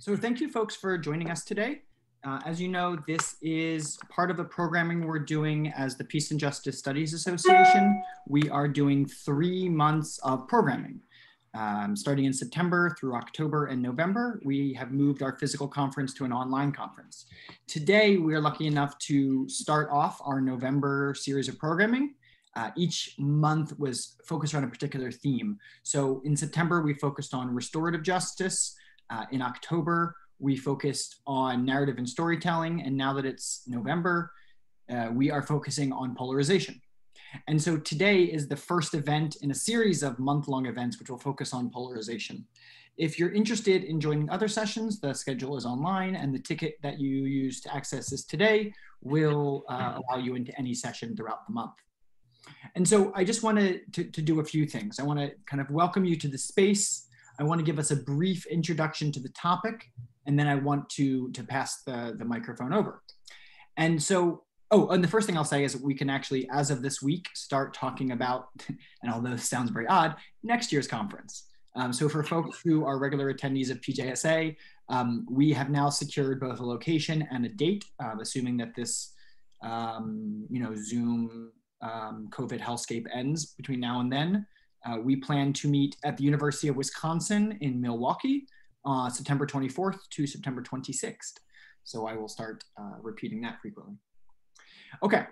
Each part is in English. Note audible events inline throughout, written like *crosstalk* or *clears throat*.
So thank you folks for joining us today. Uh, as you know, this is part of the programming we're doing as the Peace and Justice Studies Association. We are doing three months of programming. Um, starting in September through October and November, we have moved our physical conference to an online conference. Today, we are lucky enough to start off our November series of programming. Uh, each month was focused on a particular theme. So in September, we focused on restorative justice. Uh, in October, we focused on narrative and storytelling. And now that it's November, uh, we are focusing on polarization. And so today is the first event in a series of month long events, which will focus on polarization. If you're interested in joining other sessions, the schedule is online and the ticket that you use to access this today will uh, allow you into any session throughout the month. And so I just wanted to, to do a few things. I want to kind of welcome you to the space. I want to give us a brief introduction to the topic, and then I want to, to pass the, the microphone over. And so Oh, and the first thing I'll say is we can actually, as of this week, start talking about, *laughs* and although this sounds very odd, next year's conference. Um, so for folks who are regular attendees of PJSA, um, we have now secured both a location and a date, uh, assuming that this, um, you know, Zoom um, COVID hellscape ends between now and then. Uh, we plan to meet at the University of Wisconsin in Milwaukee, uh, September 24th to September 26th. So I will start uh, repeating that frequently. Okay,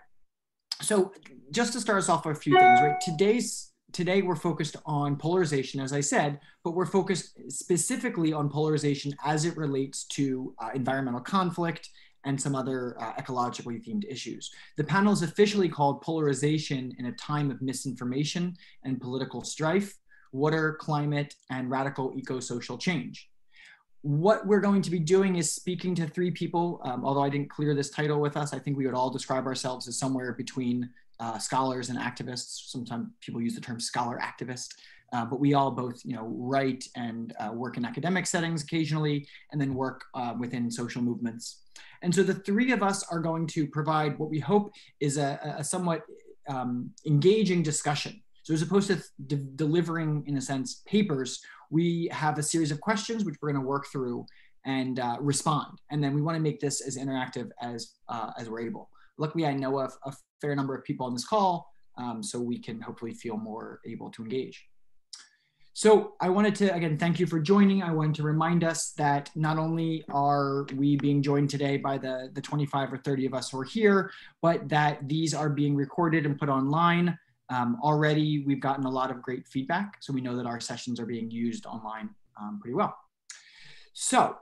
so just to start us off with a few things, right? Today's today we're focused on polarization, as I said, but we're focused specifically on polarization as it relates to uh, environmental conflict and some other uh, ecologically themed issues. The panel is officially called Polarization in a Time of Misinformation and Political Strife, Water, Climate, and Radical Eco-Social Change what we're going to be doing is speaking to three people. Um, although I didn't clear this title with us, I think we would all describe ourselves as somewhere between uh, scholars and activists. Sometimes people use the term scholar activist, uh, but we all both, you know, write and uh, work in academic settings occasionally, and then work uh, within social movements. And so the three of us are going to provide what we hope is a, a somewhat um, engaging discussion. So as opposed to de delivering, in a sense, papers, we have a series of questions which we're going to work through and uh, respond. And then we want to make this as interactive as, uh, as we're able. Luckily, I know of a fair number of people on this call, um, so we can hopefully feel more able to engage. So I wanted to, again, thank you for joining. I wanted to remind us that not only are we being joined today by the, the 25 or 30 of us who are here, but that these are being recorded and put online. Um, already, we've gotten a lot of great feedback, so we know that our sessions are being used online um, pretty well. So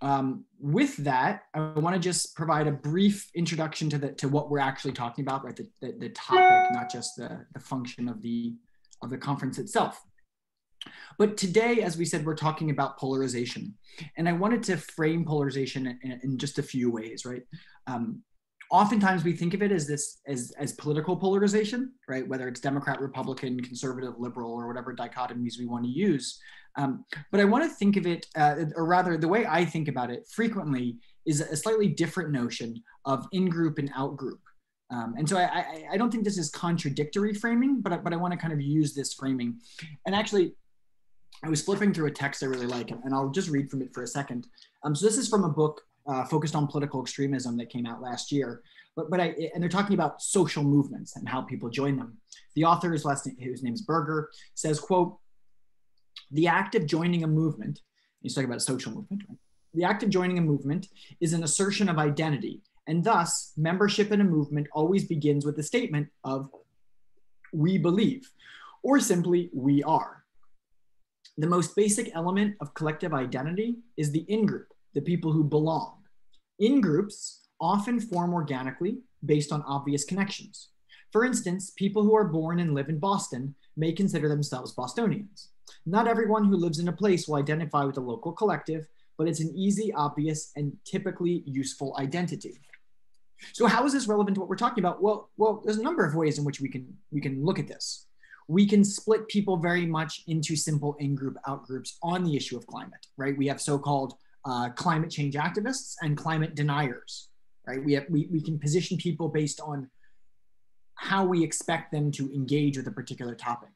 um, with that, I want to just provide a brief introduction to the to what we're actually talking about, right? The, the, the topic, not just the, the function of the of the conference itself. But today, as we said, we're talking about polarization. And I wanted to frame polarization in, in just a few ways, right? Um, oftentimes we think of it as this as as political polarization right whether it's democrat republican conservative liberal or whatever dichotomies we want to use um, but i want to think of it uh, or rather the way i think about it frequently is a slightly different notion of in-group and out-group um, and so I, I, I don't think this is contradictory framing but, but i want to kind of use this framing and actually i was flipping through a text i really like and i'll just read from it for a second um, so this is from a book uh, focused on political extremism that came out last year. But, but I, and they're talking about social movements and how people join them. The author, whose last whose name is Berger, says, quote, the act of joining a movement, he's talking about a social movement, right? The act of joining a movement is an assertion of identity. And thus, membership in a movement always begins with the statement of, we believe, or simply, we are. The most basic element of collective identity is the in group, the people who belong. In groups often form organically based on obvious connections. For instance, people who are born and live in Boston may consider themselves Bostonians. Not everyone who lives in a place will identify with the local collective, but it's an easy, obvious, and typically useful identity. So how is this relevant to what we're talking about? Well, well, there's a number of ways in which we can we can look at this. We can split people very much into simple in-group, out-groups on the issue of climate, right? We have so-called uh, climate change activists and climate deniers, right? We, have, we, we can position people based on how we expect them to engage with a particular topic.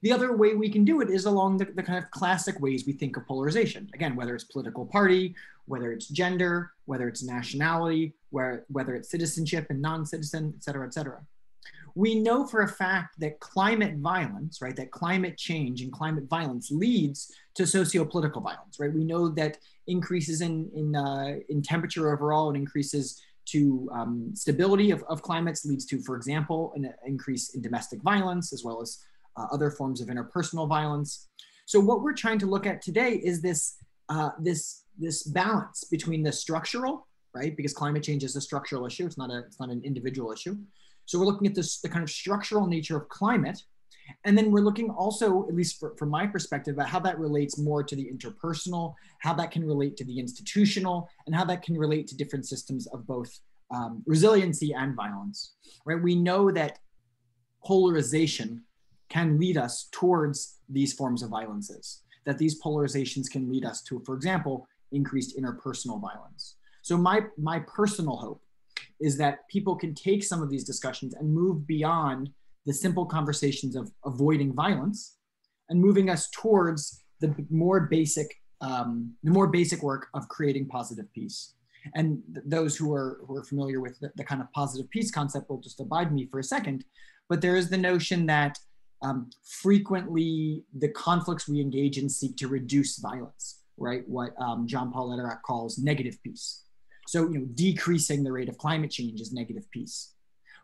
The other way we can do it is along the, the kind of classic ways we think of polarization. Again, whether it's political party, whether it's gender, whether it's nationality, where, whether it's citizenship and non-citizen, et cetera, et cetera. We know for a fact that climate violence, right, that climate change and climate violence leads to socio-political violence, right? We know that increases in, in, uh, in temperature overall and increases to um, stability of, of climates leads to, for example, an increase in domestic violence as well as uh, other forms of interpersonal violence. So what we're trying to look at today is this, uh, this, this balance between the structural, right? Because climate change is a structural issue. It's not a, it's not an individual issue. So we're looking at this, the kind of structural nature of climate. And then we're looking also, at least for, from my perspective, about how that relates more to the interpersonal, how that can relate to the institutional, and how that can relate to different systems of both um, resiliency and violence, right? We know that polarization can lead us towards these forms of violences, that these polarizations can lead us to, for example, increased interpersonal violence. So my, my personal hope is that people can take some of these discussions and move beyond the simple conversations of avoiding violence and moving us towards the more basic, um, the more basic work of creating positive peace. And th those who are, who are familiar with the, the kind of positive peace concept will just abide me for a second. But there is the notion that um, frequently the conflicts we engage in seek to reduce violence, right? What um, John Paul Lederach calls negative peace. So, you know, decreasing the rate of climate change is negative peace.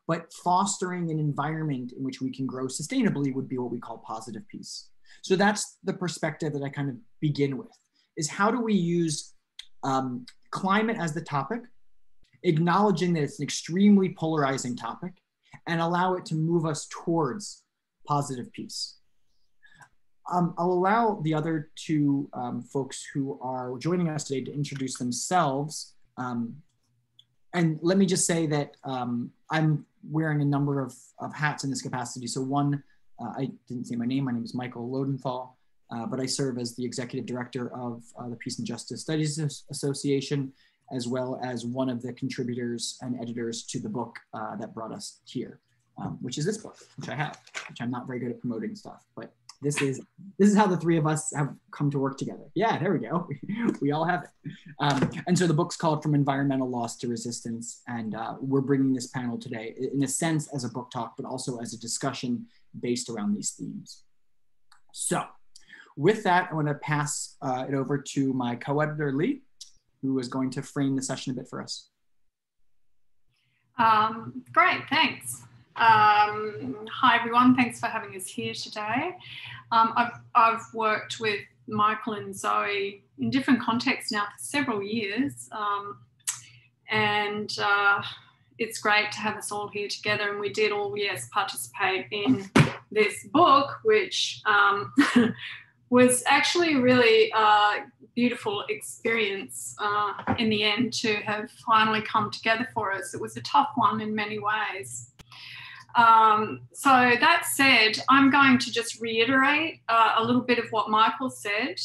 But fostering an environment in which we can grow sustainably would be what we call positive peace. So that's the perspective that I kind of begin with, is how do we use um, climate as the topic, acknowledging that it's an extremely polarizing topic, and allow it to move us towards positive peace. Um, I'll allow the other two um, folks who are joining us today to introduce themselves. Um, and let me just say that um, I'm wearing a number of, of hats in this capacity. So one, uh, I didn't say my name, my name is Michael Loadenthal, uh, but I serve as the executive director of uh, the Peace and Justice Studies Association, as well as one of the contributors and editors to the book uh, that brought us here um, which is this book, which I have, which I'm not very good at promoting stuff, but this is this is how the three of us have come to work together. Yeah, there we go. *laughs* we all have it. Um, and so the book's called From Environmental Loss to Resistance, and uh, we're bringing this panel today in a sense as a book talk, but also as a discussion based around these themes. So, with that, I want to pass uh, it over to my co-editor Lee, who is going to frame the session a bit for us. Um, great, thanks. Um, hi everyone, thanks for having us here today. Um, I've, I've worked with Michael and Zoe in different contexts now for several years um, and uh, it's great to have us all here together and we did all, yes, participate in this book which um, *laughs* was actually really uh, beautiful experience uh, in the end to have finally come together for us. It was a tough one in many ways. Um, so that said, I'm going to just reiterate uh, a little bit of what Michael said,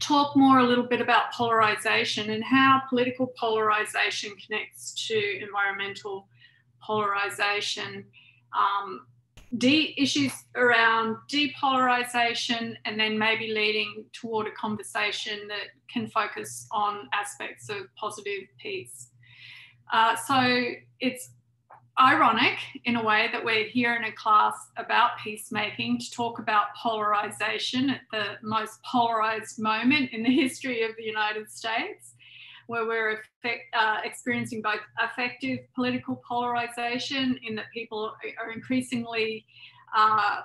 talk more a little bit about polarization and how political polarization connects to environmental polarization, um, de- issues around depolarization, and then maybe leading toward a conversation that can focus on aspects of positive peace. Uh, so it's ironic in a way that we're here in a class about peacemaking to talk about polarization at the most polarized moment in the *laughs* history of the United States, where we're effect, uh, experiencing both effective political polarization in that people are increasingly uh,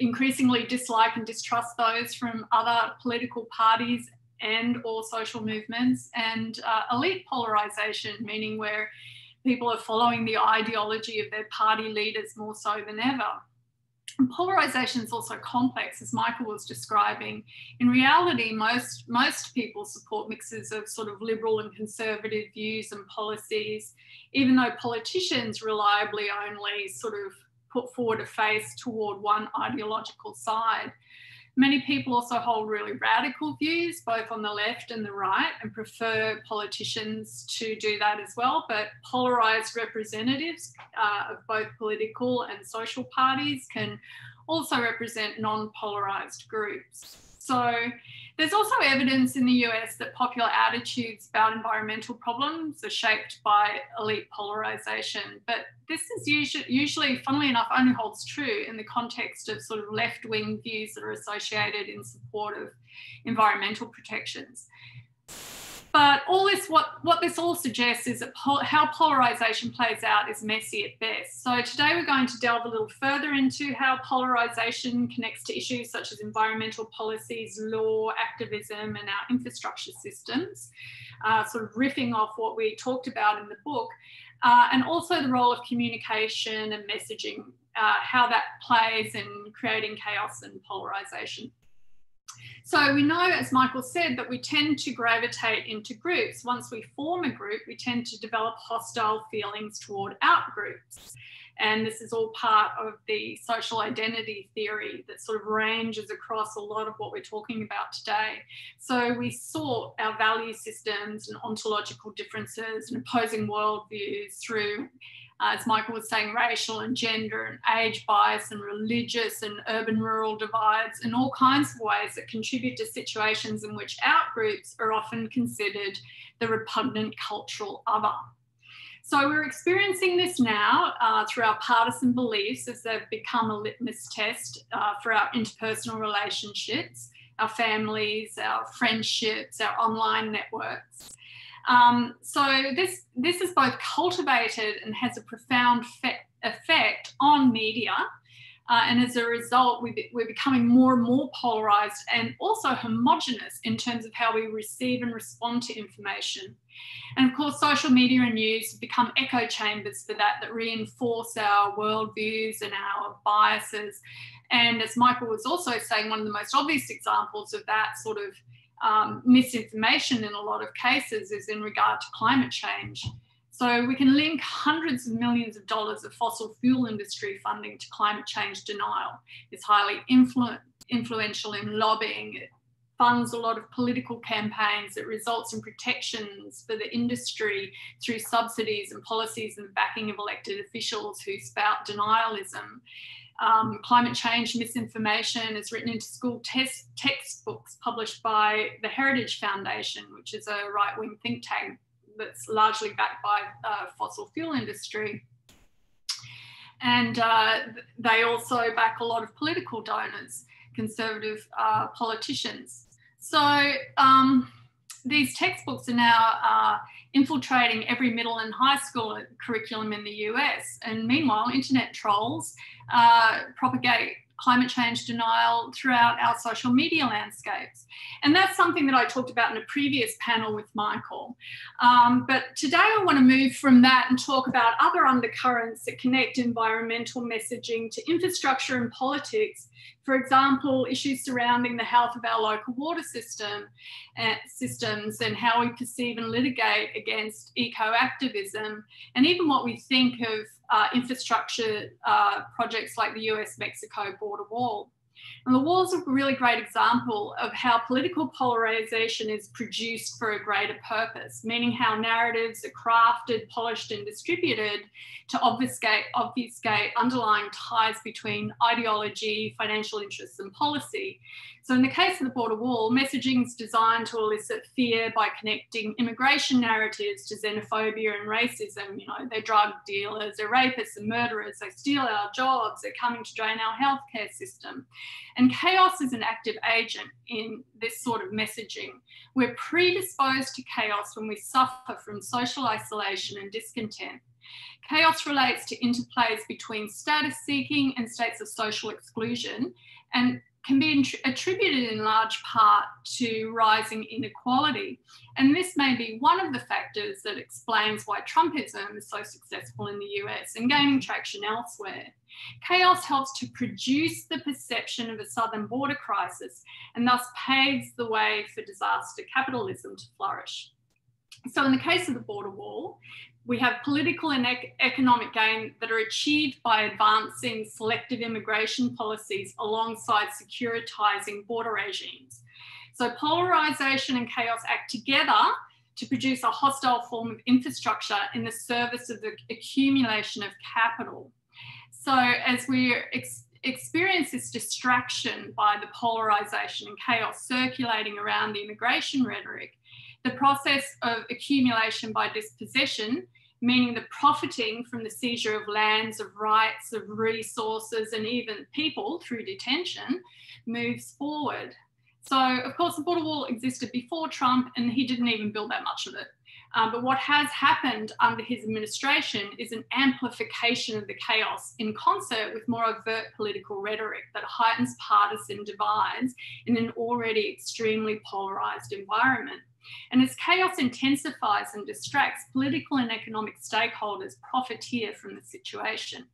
increasingly dislike and distrust those from other political parties and or social movements and uh, elite polarization, meaning where people are following the ideology of their party leaders more so than ever. And polarization is also complex, as Michael was describing. In reality, most, most people support mixes of sort of liberal and conservative views and policies, even though politicians reliably only sort of put forward a face toward one ideological side. Many people also hold really radical views, both on the left and the right, and prefer politicians to do that as well. But polarized representatives uh, of both political and social parties can also represent non-polarized groups. So there's also evidence in the US that popular attitudes about environmental problems are shaped by elite polarization. But this is usually, usually, funnily enough, only holds true in the context of sort of left wing views that are associated in support of environmental protections. But all this, what, what this all suggests is that pol- how polarization plays out is messy at best. So today we're going to delve a little further into how polarization connects to issues such as environmental policies, law, activism, and our infrastructure systems, uh, sort of riffing off what we talked about in the book, uh, and also the role of communication and messaging, uh, how that plays in creating chaos and polarization. So we know, as Michael said, that we tend to gravitate into groups. Once we form a group, we tend to develop hostile feelings toward out groups. And this is all part of the social identity theory that sort of ranges across a lot of what we're talking about today. So we sort our value systems and ontological differences and opposing worldviews through as Michael was saying, racial and gender and age bias and religious and urban rural divides and all kinds of ways that contribute to situations in which outgroups are often considered the repugnant cultural other. So we're experiencing this now uh, through our partisan beliefs as they've become a litmus test uh, for our interpersonal relationships, our families, our friendships, our online networks. Um, so this this is both cultivated and has a profound fe- effect on media. Uh, and as a result, we we're becoming more and more polarized and also homogenous in terms of how we receive and respond to information. And of course, social media and news become echo chambers for that, that reinforce our worldviews and our biases. And as Michael was also saying, one of the most obvious examples of that sort of um, misinformation in a lot of cases is in regard to climate change. So we can link hundreds of millions of dollars of fossil fuel industry funding to climate change denial. It's highly influ- influential in lobbying. It funds a lot of political campaigns. It results in protections for the industry through subsidies and policies and backing of elected officials who spout denialism um, climate change misinformation is written into school test, textbooks published by the Heritage Foundation, which is a right wing think tank that's largely backed by uh, fossil fuel industry. And uh, they also back a lot of political donors, conservative uh, politicians. So um, these textbooks are now uh, infiltrating every middle and high school curriculum in the US. And meanwhile, internet trolls uh, propagate climate change denial throughout our social media landscapes. And that's something that I talked about in a previous panel with Michael. Um, but today I want to move from that and talk about other undercurrents that connect environmental messaging to infrastructure and politics for example, issues surrounding the health of our local water system uh, systems and how we perceive and litigate against eco-activism, and even what we think of uh, infrastructure uh, projects like the US-Mexico border wall. And the wall is a really great example of how political polarization is produced for a greater purpose, meaning how narratives are crafted, polished, and distributed to obfuscate, obfuscate underlying ties between ideology, financial interests, and policy. So, in the case of the border wall, messaging is designed to elicit fear by connecting immigration narratives to xenophobia and racism. You know, they're drug dealers, they're rapists and murderers, they steal our jobs, they're coming to drain our healthcare system. And chaos is an active agent in this sort of messaging. We're predisposed to chaos when we suffer from social isolation and discontent. Chaos relates to interplays between status seeking and states of social exclusion and can be attributed in large part to rising inequality. And this may be one of the factors that explains why Trumpism is so successful in the US and gaining traction elsewhere. Chaos helps to produce the perception of a southern border crisis and thus paves the way for disaster capitalism to flourish. So, in the case of the border wall, we have political and ec- economic gain that are achieved by advancing selective immigration policies alongside securitizing border regimes. So, polarization and chaos act together to produce a hostile form of infrastructure in the service of the accumulation of capital. So, as we're ex- experience this distraction by the polarization and chaos circulating around the immigration rhetoric, the process of accumulation by dispossession, meaning the profiting from the seizure of lands, of rights, of resources, and even people through detention, moves forward. So, of course, the border wall existed before Trump, and he didn't even build that much of it. Um, but what has happened under his administration is an amplification of the chaos in concert with more overt political rhetoric that heightens partisan divides in an already extremely polarized environment. And as chaos intensifies and distracts, political and economic stakeholders profiteer from the situation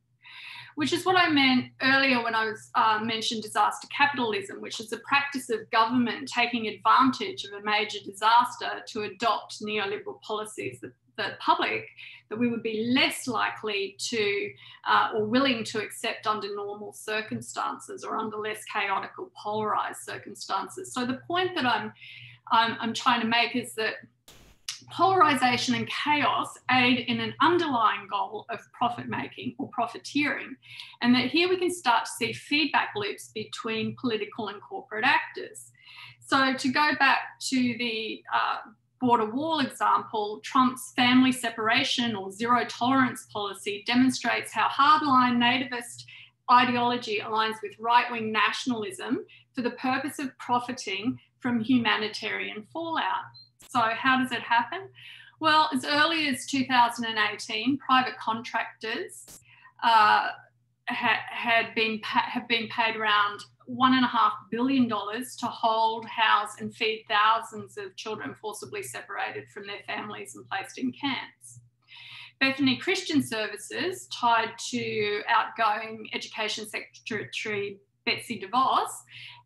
which is what I meant earlier when I was uh, mentioned disaster capitalism, which is the practice of government taking advantage of a major disaster to adopt neoliberal policies that the public that we would be less likely to uh, or willing to accept under normal circumstances or under less chaotic or polarized circumstances. So the point that I'm I'm, I'm trying to make is that polarization and chaos aid in an underlying goal of profit making or profiteering. And that here we can start to see feedback loops between political and corporate actors. So, to go back to the uh, border wall example, Trump's family separation or zero tolerance policy demonstrates how hardline nativist ideology aligns with right wing nationalism for the purpose of profiting from humanitarian fallout. So, how does it happen? Well, as early as 2018, private contractors uh, ha- had been pa- have been paid around one and a half billion dollars to hold, house, and feed thousands of children forcibly separated from their families and placed in camps. Bethany Christian Services, tied to outgoing Education Secretary Betsy DeVos,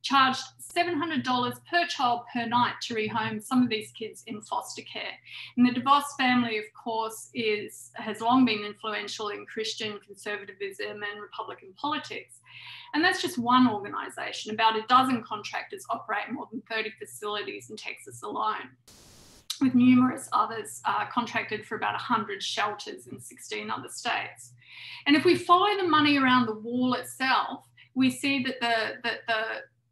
charged $700 per child per night to rehome some of these kids in foster care. And the DeVos family, of course, is has long been influential in Christian conservatism and Republican politics. And that's just one organisation. About a dozen contractors operate more than 30 facilities in Texas alone, with numerous others uh, contracted for about 100 shelters in 16 other states. And if we follow the money around the wall itself, we see that the, that the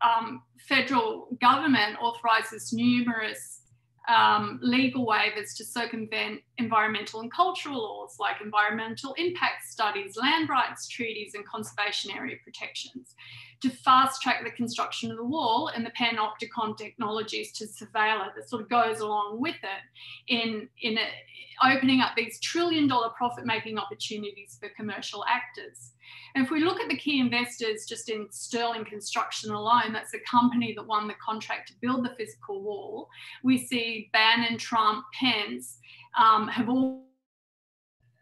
um, federal government authorises numerous um, legal waivers to circumvent environmental and cultural laws like environmental impact studies, land rights treaties, and conservation area protections to fast track the construction of the wall and the panopticon technologies to surveil it that sort of goes along with it in, in a, opening up these trillion dollar profit making opportunities for commercial actors. And if we look at the key investors just in Sterling Construction alone, that's the company that won the contract to build the physical wall, we see Bannon, Trump, Pence um, have all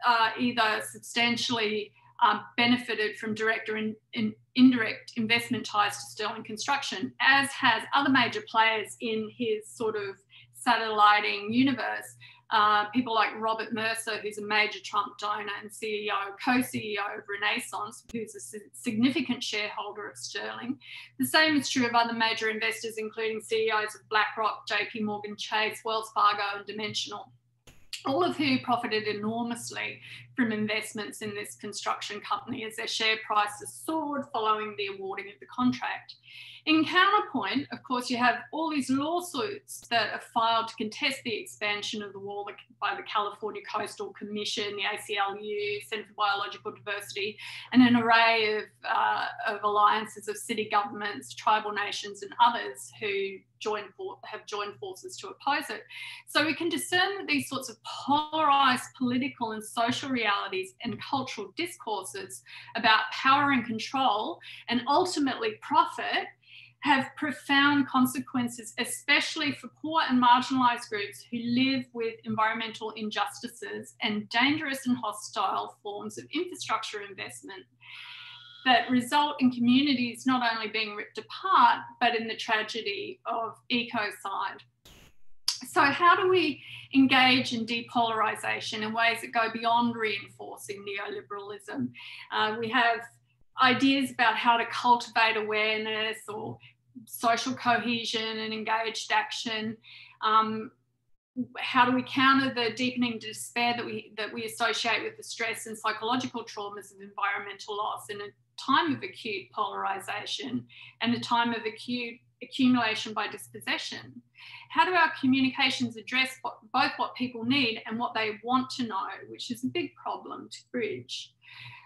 uh, either substantially uh, benefited from direct or in, in indirect investment ties to Sterling Construction, as has other major players in his sort of satelliting universe. Uh, people like Robert Mercer, who's a major Trump donor and CEO, co-CEO of Renaissance, who's a significant shareholder of Sterling. The same is true of other major investors, including CEOs of BlackRock, JP Morgan Chase, Wells Fargo, and Dimensional all of who profited enormously from investments in this construction company as their share prices soared following the awarding of the contract. In counterpoint, of course, you have all these lawsuits that are filed to contest the expansion of the wall by the California Coastal Commission, the ACLU, Centre for Biological Diversity, and an array of, uh, of alliances of city governments, tribal nations, and others who for, have joined forces to oppose it. So we can discern that these sorts of polarized political and social realities and cultural discourses about power and control and ultimately profit have profound consequences, especially for poor and marginalised groups who live with environmental injustices and dangerous and hostile forms of infrastructure investment that result in communities not only being ripped apart, but in the tragedy of ecocide. So, how do we engage in depolarization in ways that go beyond reinforcing neoliberalism? Uh, we have ideas about how to cultivate awareness or social cohesion and engaged action. Um, how do we counter the deepening despair that we that we associate with the stress and psychological traumas of environmental loss in a time of acute polarization and a time of acute accumulation by dispossession. How do our communications address both what people need and what they want to know, which is a big problem to bridge?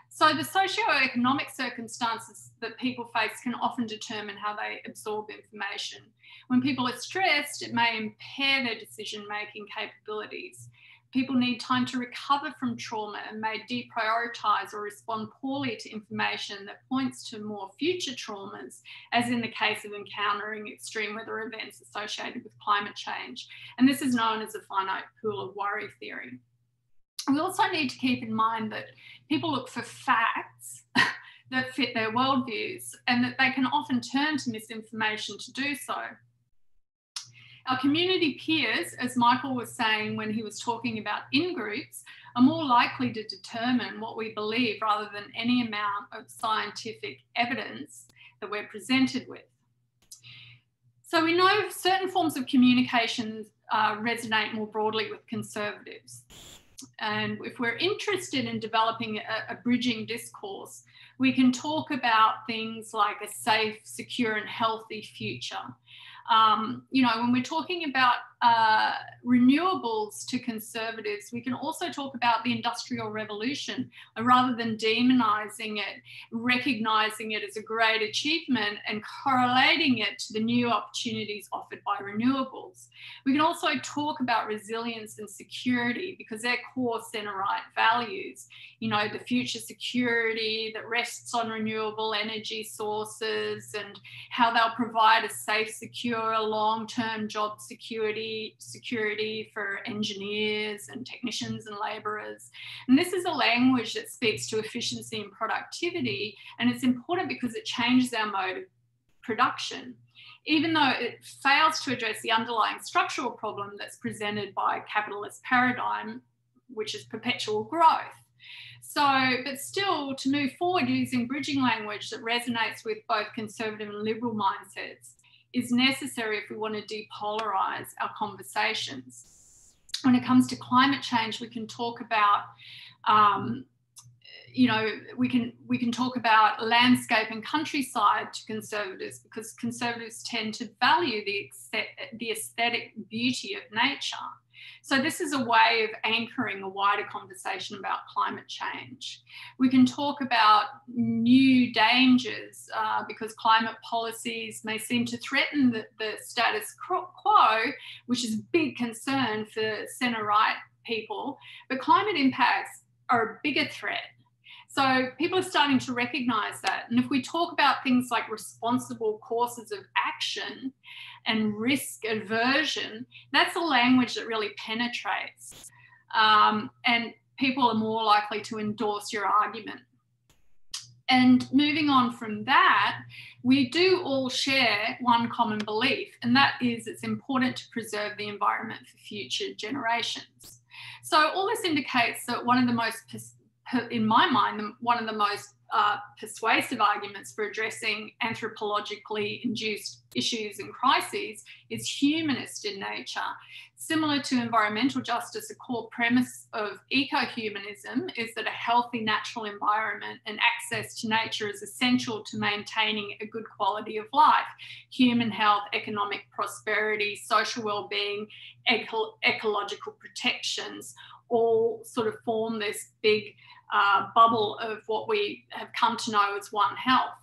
So the socio-economic circumstances that people face can often determine how they absorb information. When people are stressed, it may impair their decision-making capabilities. People need time to recover from trauma and may deprioritize or respond poorly to information that points to more future traumas, as in the case of encountering extreme weather events associated with climate change. And this is known as a finite pool of worry theory we also need to keep in mind that people look for facts *laughs* that fit their worldviews and that they can often turn to misinformation to do so. Our community peers, as Michael was saying when he was talking about in groups, are more likely to determine what we believe rather than any amount of scientific evidence that we're presented with. So we know certain forms of communication uh, resonate more broadly with conservatives. And if we're interested in developing a, a, bridging discourse, we can talk about things like a safe, secure, and healthy future. Um, you know, when we're talking about uh, renewables to conservatives, we can also talk about the Industrial Revolution uh, rather than demonizing it, recognizing it as a great achievement and correlating it to the new opportunities offered by renewables. We can also talk about resilience and security because they're core center right values. You know, the future security that rests on renewable energy sources and how they'll provide a safe, secure, long term job security security for engineers and technicians and labourers. And this is a language that speaks to efficiency and productivity. And it's important because it changes our mode of production. Even though it fails to address the underlying structural problem that's presented by capitalist paradigm, which is perpetual growth. So, but still, to move forward using bridging language that resonates with both conservative and liberal mindsets is necessary if we want to depolarize our conversations. When it comes to climate change, we can talk about um, you know we can we can talk about landscape and countryside to conservatives because conservatives tend to value the the aesthetic beauty of nature so this is a way of anchoring a wider conversation about climate change. We can talk about new dangers uh, because climate policies may seem to threaten the, the status quo, which is a big concern for centre right people. But climate impacts are a bigger threat so people are starting to recognize that. And if we talk about things like responsible courses of action and risk aversion, that's a language that really penetrates. Um, and people are more likely to endorse your argument. And moving on from that, we do all share one common belief, and that is it's important to preserve the environment for future generations. So, all this indicates that one of the most in my mind, one of the most uh, persuasive arguments for addressing anthropologically induced issues and crises is humanist in nature. Similar to environmental justice, a core premise of eco-humanism is that a healthy natural environment and access to nature is essential to maintaining a good quality of life. Human health, economic prosperity, social well-being, eco ecological protections all sort of form this big uh, bubble of what we have come to know as One Health.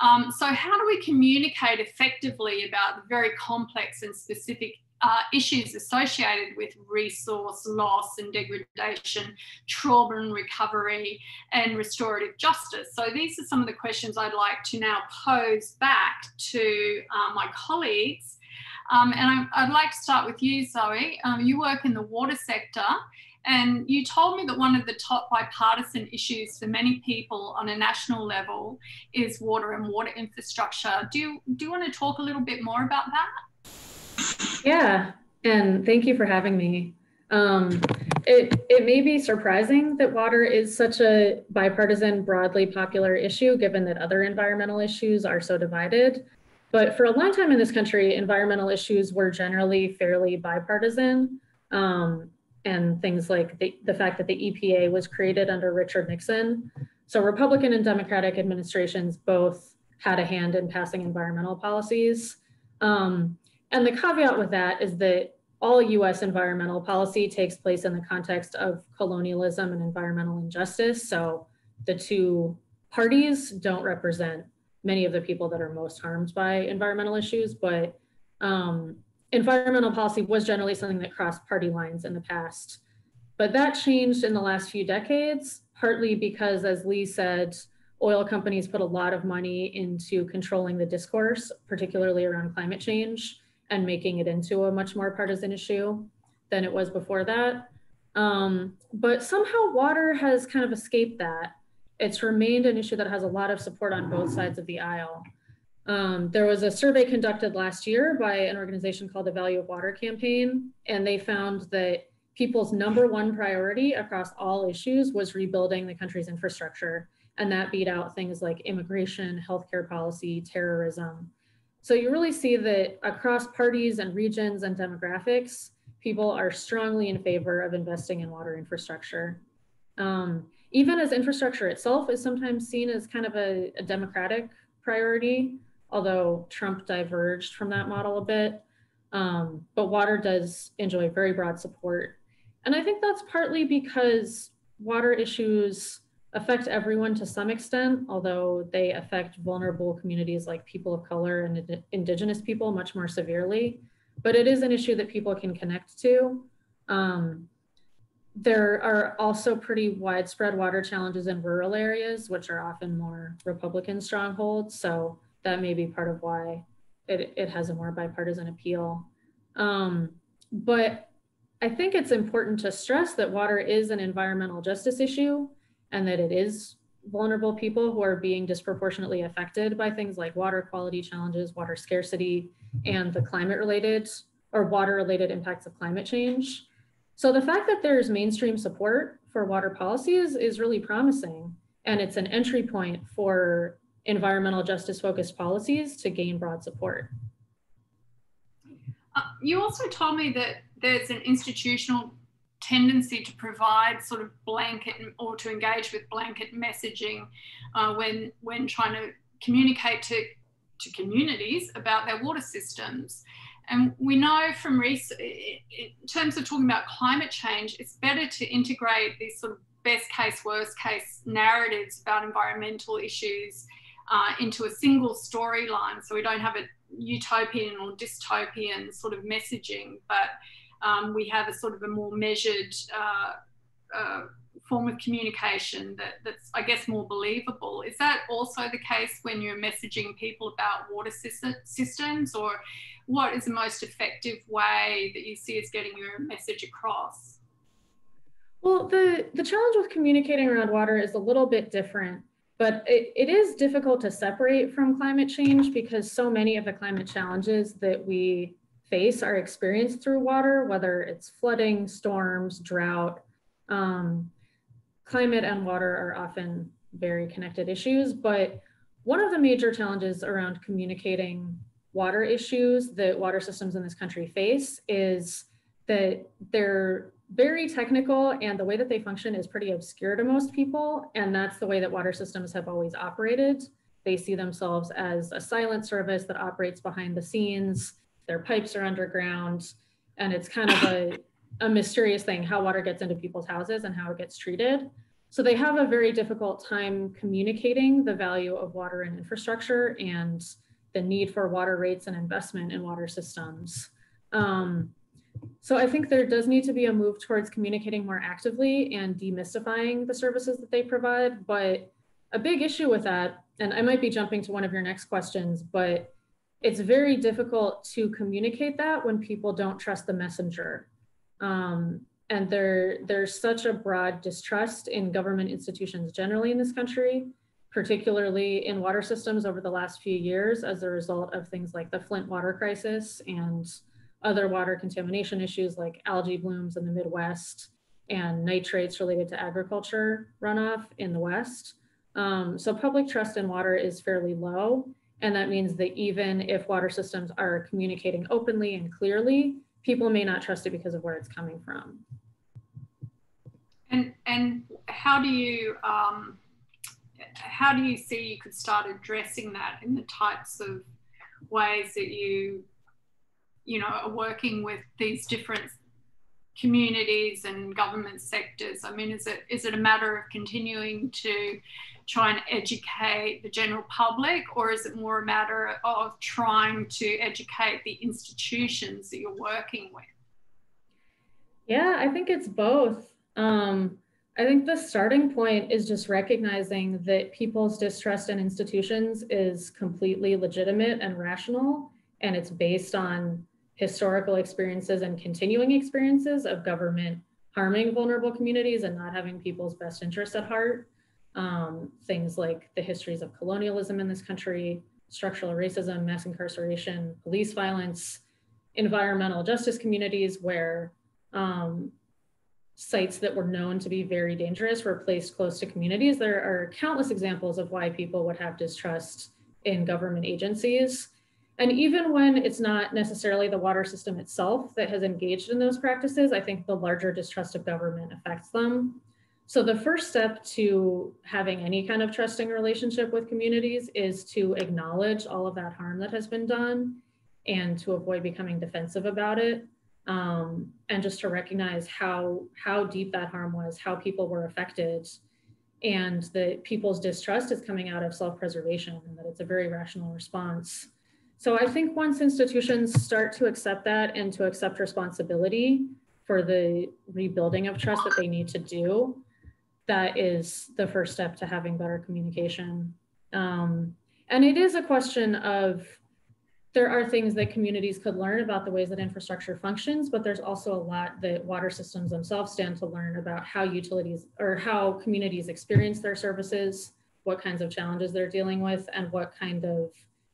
Um, so, how do we communicate effectively about the very complex and specific uh, issues associated with resource loss and degradation, trauma and recovery, and restorative justice. So, these are some of the questions I'd like to now pose back to uh, my colleagues. Um, and I, would like to start with you, Zoe. Um, you work in the water sector and you told me that one of the top bipartisan issues for many people on a national level is water and water infrastructure. Do you, do you want to talk a little bit more about that? Yeah, and thank you for having me. Um, it, it may be surprising that water is such a bipartisan, broadly popular issue, given that other environmental issues are so divided. But for a long time in this country, environmental issues were generally fairly bipartisan. Um, and things like the, the fact that the EPA was created under Richard Nixon. So Republican and Democratic administrations both had a hand in passing environmental policies. Um, and the caveat with that is that all US environmental policy takes place in the context of colonialism and environmental injustice. So the two parties don't represent many of the people that are most harmed by environmental issues, but um, environmental policy was generally something that crossed party lines in the past. But that changed in the last few decades, partly because, as Lee said, oil companies put a lot of money into controlling the discourse, particularly around climate change and making it into a much more partisan issue than it was before that. Um, but somehow water has kind of escaped that. It's remained an issue that has a lot of support on both sides of the aisle. Um, there was a survey conducted last year by an organization called the Value of Water Campaign, and they found that people's number one priority across all issues was rebuilding the country's infrastructure. And that beat out things like immigration, healthcare policy, terrorism. So you really see that across parties and regions and demographics, people are strongly in favor of investing in water infrastructure. Um, even as infrastructure itself is sometimes seen as kind of a, a democratic priority, although Trump diverged from that model a bit. Um, but water does enjoy very broad support. And I think that's partly because water issues affect everyone to some extent, although they affect vulnerable communities like people of color and indigenous people much more severely. But it is an issue that people can connect to. Um, there are also pretty widespread water challenges in rural areas, which are often more Republican strongholds. So that may be part of why it, it has a more bipartisan appeal. Um, but I think it's important to stress that water is an environmental justice issue and that it is vulnerable people who are being disproportionately affected by things like water quality challenges, water scarcity, and the climate related or water related impacts of climate change. So the fact that there's mainstream support for water policies is really promising. And it's an entry point for environmental justice focused policies to gain broad support. Uh, you also told me that there's an institutional tendency to provide sort of blanket or to engage with blanket messaging uh, when when trying to communicate to to communities about their water systems. And we know from research, in terms of talking about climate change, it's better to integrate these sort of best case, worst case narratives about environmental issues uh, into a single storyline. So we don't have a utopian or dystopian sort of messaging, but um, we have a sort of a more measured uh, uh, form of communication that, that's, I guess, more believable. Is that also the case when you're messaging people about water systems, or what is the most effective way that you see as getting your message across? Well, the, the challenge with communicating around water is a little bit different, but it, it is difficult to separate from climate change because so many of the climate challenges that we face are experienced through water, whether it's flooding, storms, drought. Um, climate and water are often very connected issues, but one of the major challenges around communicating water issues that water systems in this country face is that they're very technical and the way that they function is pretty obscure to most people. And that's the way that water systems have always operated. They see themselves as a silent service that operates behind the scenes their pipes are underground, and it's kind of a, a mysterious thing how water gets into people's houses and how it gets treated. So they have a very difficult time communicating the value of water and infrastructure and the need for water rates and investment in water systems. Um, so I think there does need to be a move towards communicating more actively and demystifying the services that they provide. But a big issue with that, and I might be jumping to one of your next questions, but it's very difficult to communicate that when people don't trust the messenger. Um, and there, there's such a broad distrust in government institutions generally in this country, particularly in water systems over the last few years as a result of things like the Flint water crisis and other water contamination issues like algae blooms in the Midwest and nitrates related to agriculture runoff in the West. Um, so public trust in water is fairly low. And that means that even if water systems are communicating openly and clearly, people may not trust it because of where it's coming from. And, and how do you, um, how do you see you could start addressing that in the types of ways that you, you know, are working with these different communities and government sectors? I mean, is it is it a matter of continuing to try and educate the general public, or is it more a matter of trying to educate the institutions that you're working with? Yeah, I think it's both. Um, I think the starting point is just recognizing that people's distrust in institutions is completely legitimate and rational, and it's based on historical experiences and continuing experiences of government harming vulnerable communities and not having people's best interests at heart. Um, things like the histories of colonialism in this country, structural racism, mass incarceration, police violence, environmental justice communities where um, sites that were known to be very dangerous were placed close to communities. There are countless examples of why people would have distrust in government agencies. And even when it's not necessarily the water system itself that has engaged in those practices, I think the larger distrust of government affects them. So the first step to having any kind of trusting relationship with communities is to acknowledge all of that harm that has been done and to avoid becoming defensive about it um, and just to recognize how how deep that harm was, how people were affected, and that people's distrust is coming out of self-preservation, and that it's a very rational response. So I think once institutions start to accept that and to accept responsibility for the rebuilding of trust that they need to do, that is the first step to having better communication. Um, and it is a question of there are things that communities could learn about the ways that infrastructure functions, but there's also a lot that water systems themselves stand to learn about how utilities or how communities experience their services, what kinds of challenges they're dealing with, and what kind of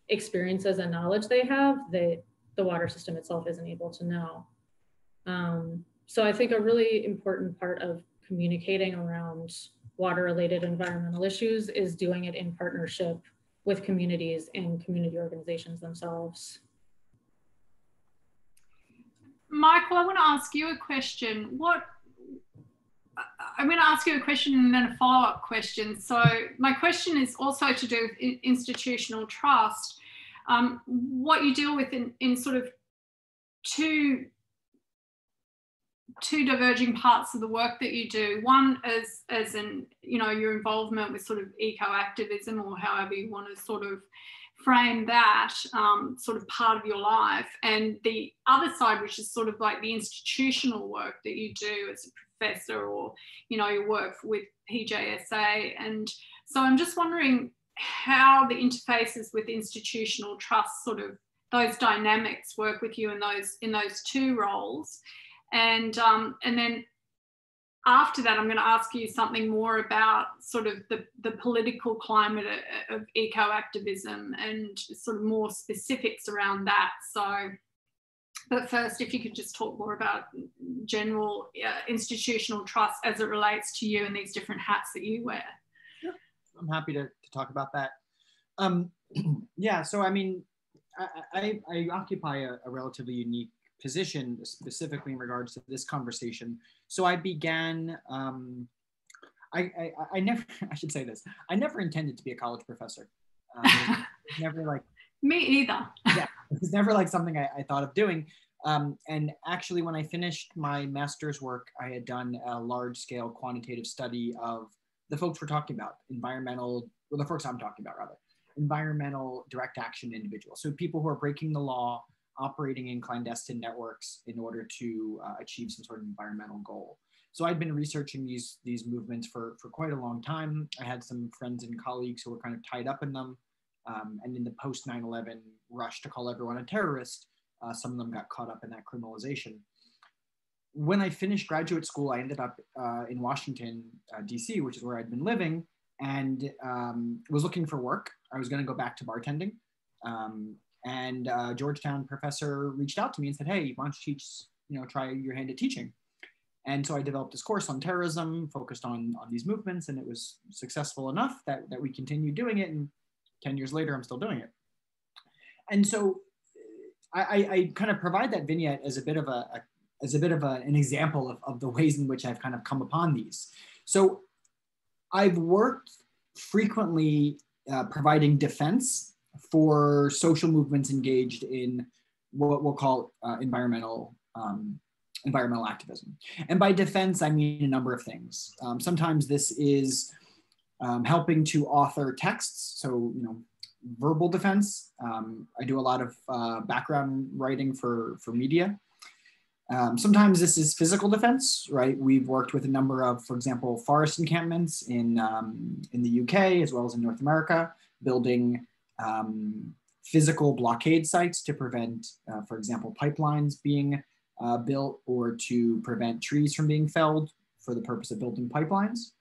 experiences and knowledge they have that the water system itself isn't able to know. Um, so I think a really important part of communicating around water related environmental issues is doing it in partnership with communities and community organizations themselves. Michael, I want to ask you a question. What I'm going to ask you a question and then a follow up question. So, my question is also to do with institutional trust. Um, what you deal with in, in sort of two two diverging parts of the work that you do. One is as in you know your involvement with sort of eco activism or however you want to sort of frame that um, sort of part of your life, and the other side, which is sort of like the institutional work that you do as a professor or you know your work with PJSA. And so I'm just wondering how the interfaces with institutional trust sort of those dynamics work with you in those in those two roles and, um, and then after that, I'm going to ask you something more about sort of the, the political climate of eco activism and sort of more specifics around that. So, but first, if you could just talk more about general uh, institutional trust as it relates to you and these different hats that you wear. I'm happy to, to talk about that. Um, *clears throat* yeah, so I mean, I, I, I occupy a, a relatively unique position specifically in regards to this conversation. So I began, um, I, I, I, never, *laughs* I should say this, I never intended to be a college professor. Um, *laughs* never like, me either. *laughs* yeah, it was never like something I, I thought of doing. Um, and actually, when I finished my master's work, I had done a large scale quantitative study of the folks we're talking about, environmental, well, the folks I'm talking about rather, environmental direct action individuals. So people who are breaking the law, operating in clandestine networks in order to uh, achieve some sort of environmental goal. So I'd been researching these these movements for for quite a long time. I had some friends and colleagues who were kind of tied up in them, um, and in the post 9/11 rush to call everyone a terrorist, uh, some of them got caught up in that criminalization. When I finished graduate school, I ended up uh, in Washington, uh, D.C., which is where I'd been living, and um, was looking for work. I was going to go back to bartending. Um, and uh, Georgetown professor reached out to me and said, "Hey, why don't you teach? You know, try your hand at teaching." And so I developed this course on terrorism, focused on on these movements, and it was successful enough that that we continued doing it. And ten years later, I'm still doing it. And so I, I, I kind of provide that vignette as a bit of a, a as a bit of a, an example of, of the ways in which I've kind of come upon these. So I've worked frequently uh, providing defense for social movements engaged in what we'll call uh, environmental um, environmental activism. And by defense, I mean a number of things. Um, sometimes this is um, helping to author texts, so you know, verbal defense. Um, I do a lot of uh, background writing for for media. Um, sometimes this is physical defense, right? We've worked with a number of, for example, forest encampments in um, in the UK as well as in North America, building um, physical blockade sites to prevent, uh, for example, pipelines being uh, built or to prevent trees from being felled for the purpose of building pipelines.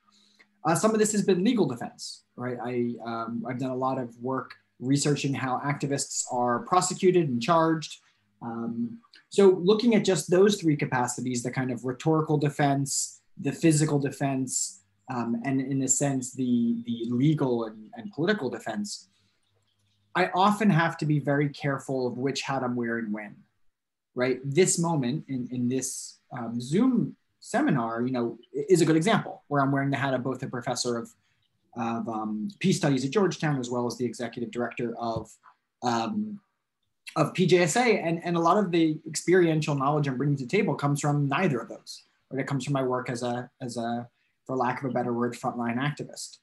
Uh, some of this has been legal defense, right? I, um, I've done a lot of work researching how activists are prosecuted and charged. Um, so looking at just those three capacities, the kind of rhetorical defense, the physical defense, um, and in a sense, the, the legal and, and political defense, I often have to be very careful of which hat I'm wearing when, right? This moment in, in this um, Zoom seminar, you know, is a good example where I'm wearing the hat of both a professor of, of um, peace studies at Georgetown as well as the executive director of um, of PJSA, and, and a lot of the experiential knowledge I'm bringing to the table comes from neither of those. Right? It comes from my work as a as a, for lack of a better word, frontline activist.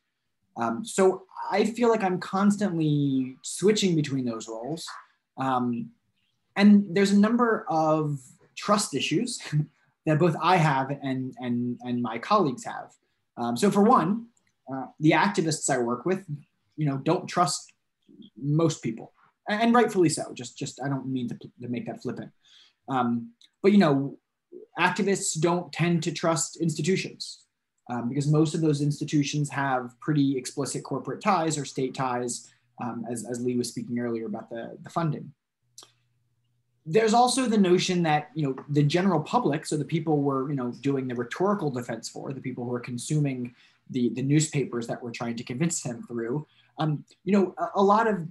Um, so I feel like I'm constantly switching between those roles. Um, and there's a number of trust issues *laughs* that both I have and, and, and my colleagues have. Um, so for one, uh, the activists I work with, you know, don't trust most people, and rightfully so. Just, just I don't mean to, to make that flippant, um, but you know, activists don't tend to trust institutions um, because most of those institutions have pretty explicit corporate ties or state ties, um, as, as Lee was speaking earlier about the, the funding. There's also the notion that you know the general public, so the people we're you know doing the rhetorical defense for, the people who are consuming the, the newspapers that we're trying to convince them through, um, you know, a, a lot of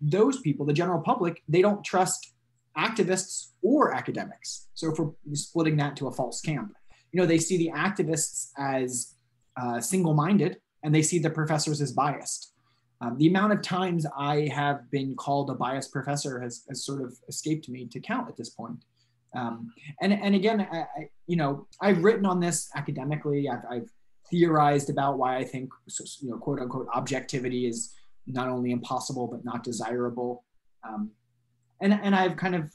those people, the general public, they don't trust activists or academics. So if we're splitting that to a false camp, you know, they see the activists as uh, single-minded and they see the professors as biased. Um, the amount of times I have been called a biased professor has, has sort of escaped me to count at this point. Um, and, and again, I, I, you know, I've written on this academically. I've, I've theorized about why I think, you know, quote unquote, objectivity is not only impossible but not desirable. Um, and and I've kind of,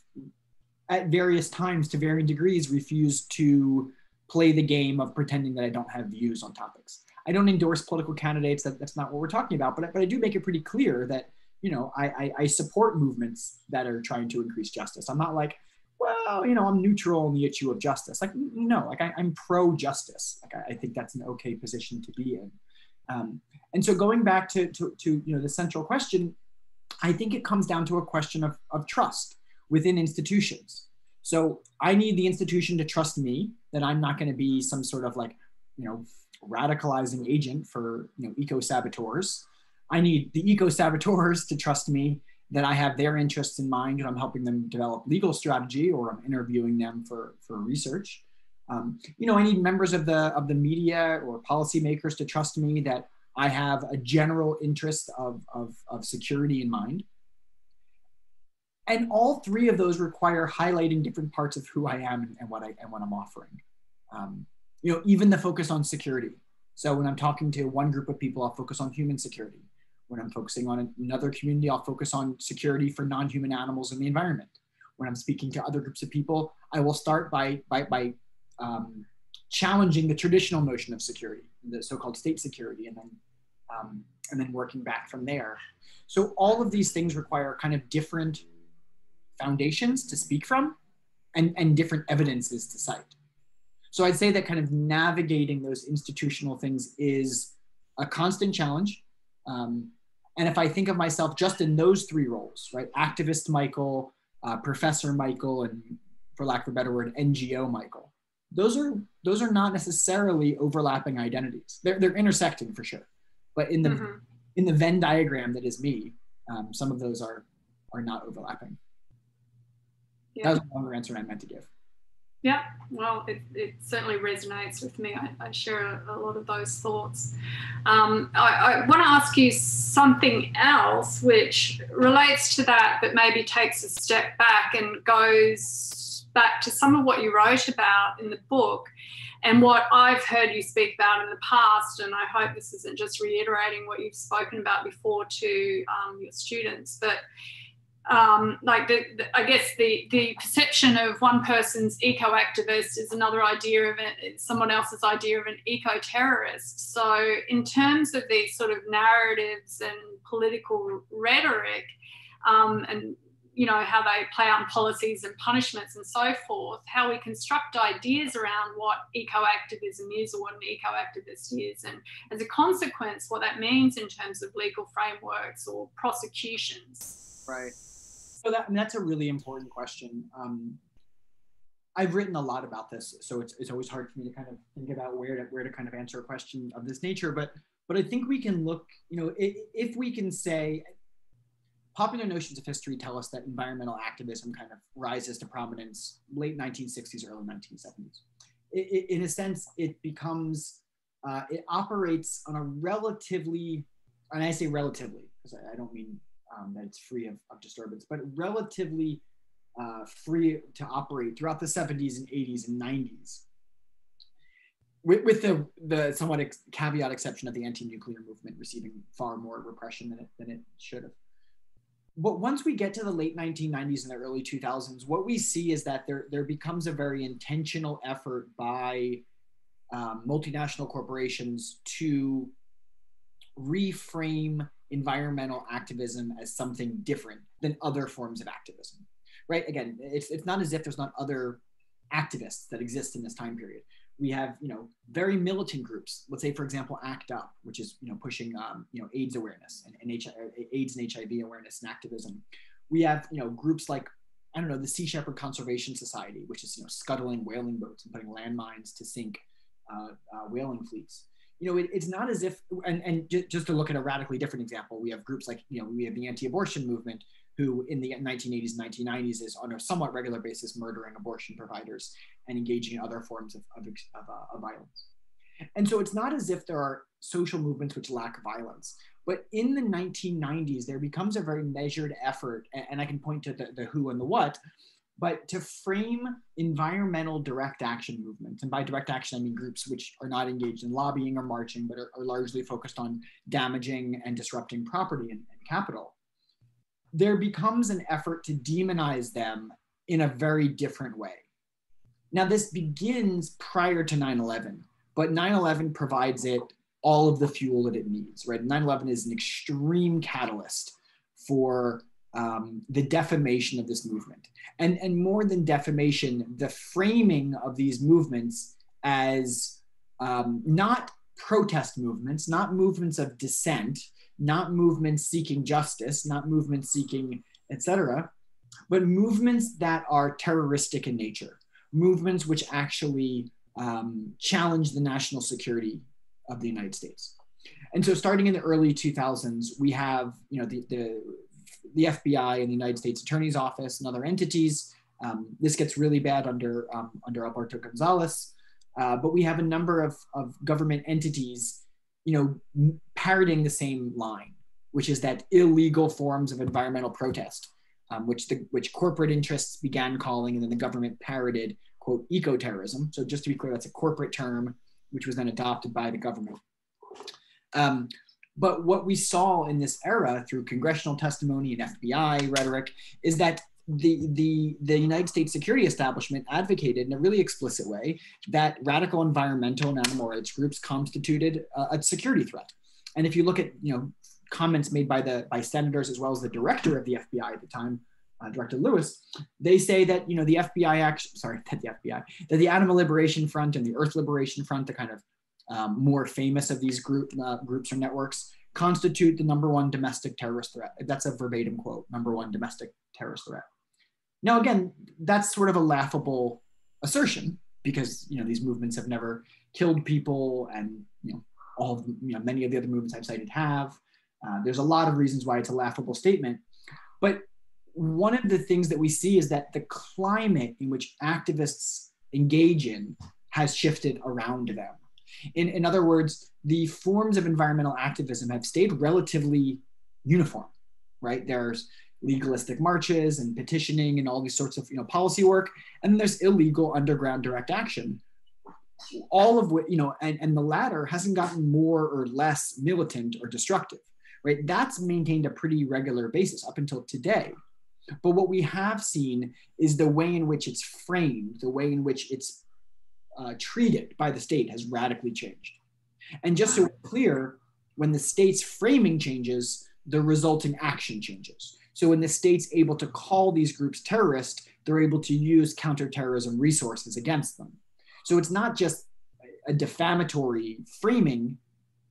at various times, to varying degrees, refused to play the game of pretending that I don't have views on topics. I don't endorse political candidates. That, that's not what we're talking about. But, but I do make it pretty clear that, you know, I, I, I support movements that are trying to increase justice. I'm not like, well, you know, I'm neutral on the issue of justice. Like, no, like I, am pro justice. Like, I, I, think that's an okay position to be in. Um, and so going back to, to, to, you know, the central question, I think it comes down to a question of, of trust within institutions. So I need the institution to trust me that I'm not going to be some sort of like, you know, radicalizing agent for, you know, eco saboteurs. I need the eco saboteurs to trust me that I have their interests in mind and I'm helping them develop legal strategy or I'm interviewing them for, for research. Um, you know, I need members of the of the media or policymakers to trust me that I have a general interest of, of, of security in mind and all three of those require highlighting different parts of who I am and, what I and what I'm offering. Um, you know, even the focus on security. So when I'm talking to one group of people, I'll focus on human security. When I'm focusing on another community, I'll focus on security for non-human animals in the environment. When I'm speaking to other groups of people, I will start by by, by um, challenging the traditional notion of security, the so-called state security, and then um, and then working back from there. So all of these things require kind of different foundations to speak from and, and different evidences to cite. So I'd say that kind of navigating those institutional things is a constant challenge. Um, and if I think of myself just in those three roles, right, activist Michael, uh, Professor Michael, and for lack of a better word, NGO Michael, those are those are not necessarily overlapping identities. They're they're intersecting for sure, but in the mm-hmm. in the Venn diagram that is me, um, some of those are are not overlapping. Yeah. That was a longer answer I meant to give. Yeah, well, it, it certainly resonates with me. I, I share a, a, lot of those thoughts. Um, I, I want to ask you something else which relates to that, but maybe takes a step back and goes back to some of what you wrote about in the book and what I've heard you speak about in the past. And I hope this isn't just reiterating what you've spoken about before to um, your students, but um, like the, the, I guess the the perception of one person's eco-activist is another idea of someone else's idea of an eco-terrorist. So in terms of these sort of narratives and political rhetoric, um, and you know how they play out in policies and punishments and so forth, how we construct ideas around what eco-activism is or what an eco-activist is, and as a consequence, what that means in terms of legal frameworks or prosecutions. Right. So that I mean, that's a really important question. Um, I've written a lot about this, so it's, it's always hard for me to kind of think about where to where to kind of answer a question of this nature. But but I think we can look, you know, if, if we can say popular notions of history tell us that environmental activism kind of rises to prominence late 1960s, early 1970s. It, it, in a sense, it becomes, uh, it operates on a relatively, and I say relatively, because I, I don't mean um, that it's free of, of, disturbance, but relatively uh, free to operate throughout the 70s and 80s and 90s. With, with the, the somewhat ex- caveat exception of the anti-nuclear movement receiving far more repression than it, than it should have. But once we get to the late 1990s and the early 2000s, what we see is that there, there becomes a very intentional effort by um, multinational corporations to reframe environmental activism as something different than other forms of activism, right? Again, it's, it's not as if there's not other activists that exist in this time period. We have, you know, very militant groups. Let's say, for example, ACT UP, which is, you know, pushing, um, you know, AIDS awareness and, and AIDS and HIV awareness and activism. We have, you know, groups like, I don't know, the Sea Shepherd Conservation Society, which is, you know, scuttling whaling boats and putting landmines to sink uh, uh, whaling fleets you know, it, it's not as if, and, and just to look at a radically different example, we have groups like, you know, we have the anti-abortion movement who in the 1980s and 1990s is on a somewhat regular basis murdering abortion providers and engaging in other forms of, of, of, uh, of violence. And so it's not as if there are social movements which lack violence, but in the 1990s, there becomes a very measured effort, and I can point to the, the who and the what, but to frame environmental direct action movements, and by direct action, I mean groups which are not engaged in lobbying or marching, but are, are largely focused on damaging and disrupting property and, and capital, there becomes an effort to demonize them in a very different way. Now, this begins prior to 9 11, but 9 11 provides it all of the fuel that it needs, right? 9 11 is an extreme catalyst for um, the defamation of this movement. And, and more than defamation, the framing of these movements as um, not protest movements, not movements of dissent, not movements seeking justice, not movements seeking, etc., but movements that are terroristic in nature, movements which actually um, challenge the national security of the United States. And so, starting in the early 2000s, we have, you know, the, the the FBI and the United States Attorney's Office and other entities. Um, this gets really bad under um, under Alberto Gonzales, uh, but we have a number of, of government entities, you know, parroting the same line, which is that illegal forms of environmental protest, um, which the which corporate interests began calling, and then the government parroted quote eco-terrorism. So just to be clear, that's a corporate term, which was then adopted by the government. But what we saw in this era through congressional testimony and FBI rhetoric is that the, the, the United States security establishment advocated in a really explicit way that radical environmental and animal rights groups constituted a, a security threat. And if you look at you know comments made by the by senators as well as the director of the FBI at the time, uh, Director Lewis, they say that you know the FBI action, sorry, *laughs* that the FBI, that the Animal Liberation Front and the Earth Liberation Front, the kind of um, more famous of these group uh, groups or networks, constitute the number one domestic terrorist threat. That's a verbatim quote, number one domestic terrorist threat. Now, again, that's sort of a laughable assertion because you know these movements have never killed people, and you know all of, you know many of the other movements I've cited have. Uh, there's a lot of reasons why it's a laughable statement, but one of the things that we see is that the climate in which activists engage in has shifted around them. In, in other words, the forms of environmental activism have stayed relatively uniform, right? There's legalistic marches and petitioning and all these sorts of you know policy work, and there's illegal underground direct action. All of which, you know, and, and the latter hasn't gotten more or less militant or destructive, right? That's maintained a pretty regular basis up until today. But what we have seen is the way in which it's framed, the way in which it's uh, treated by the state has radically changed. And just so we're clear, when the state's framing changes, the resulting action changes. So when the state's able to call these groups terrorists, they're able to use counterterrorism resources against them. So it's not just a defamatory framing,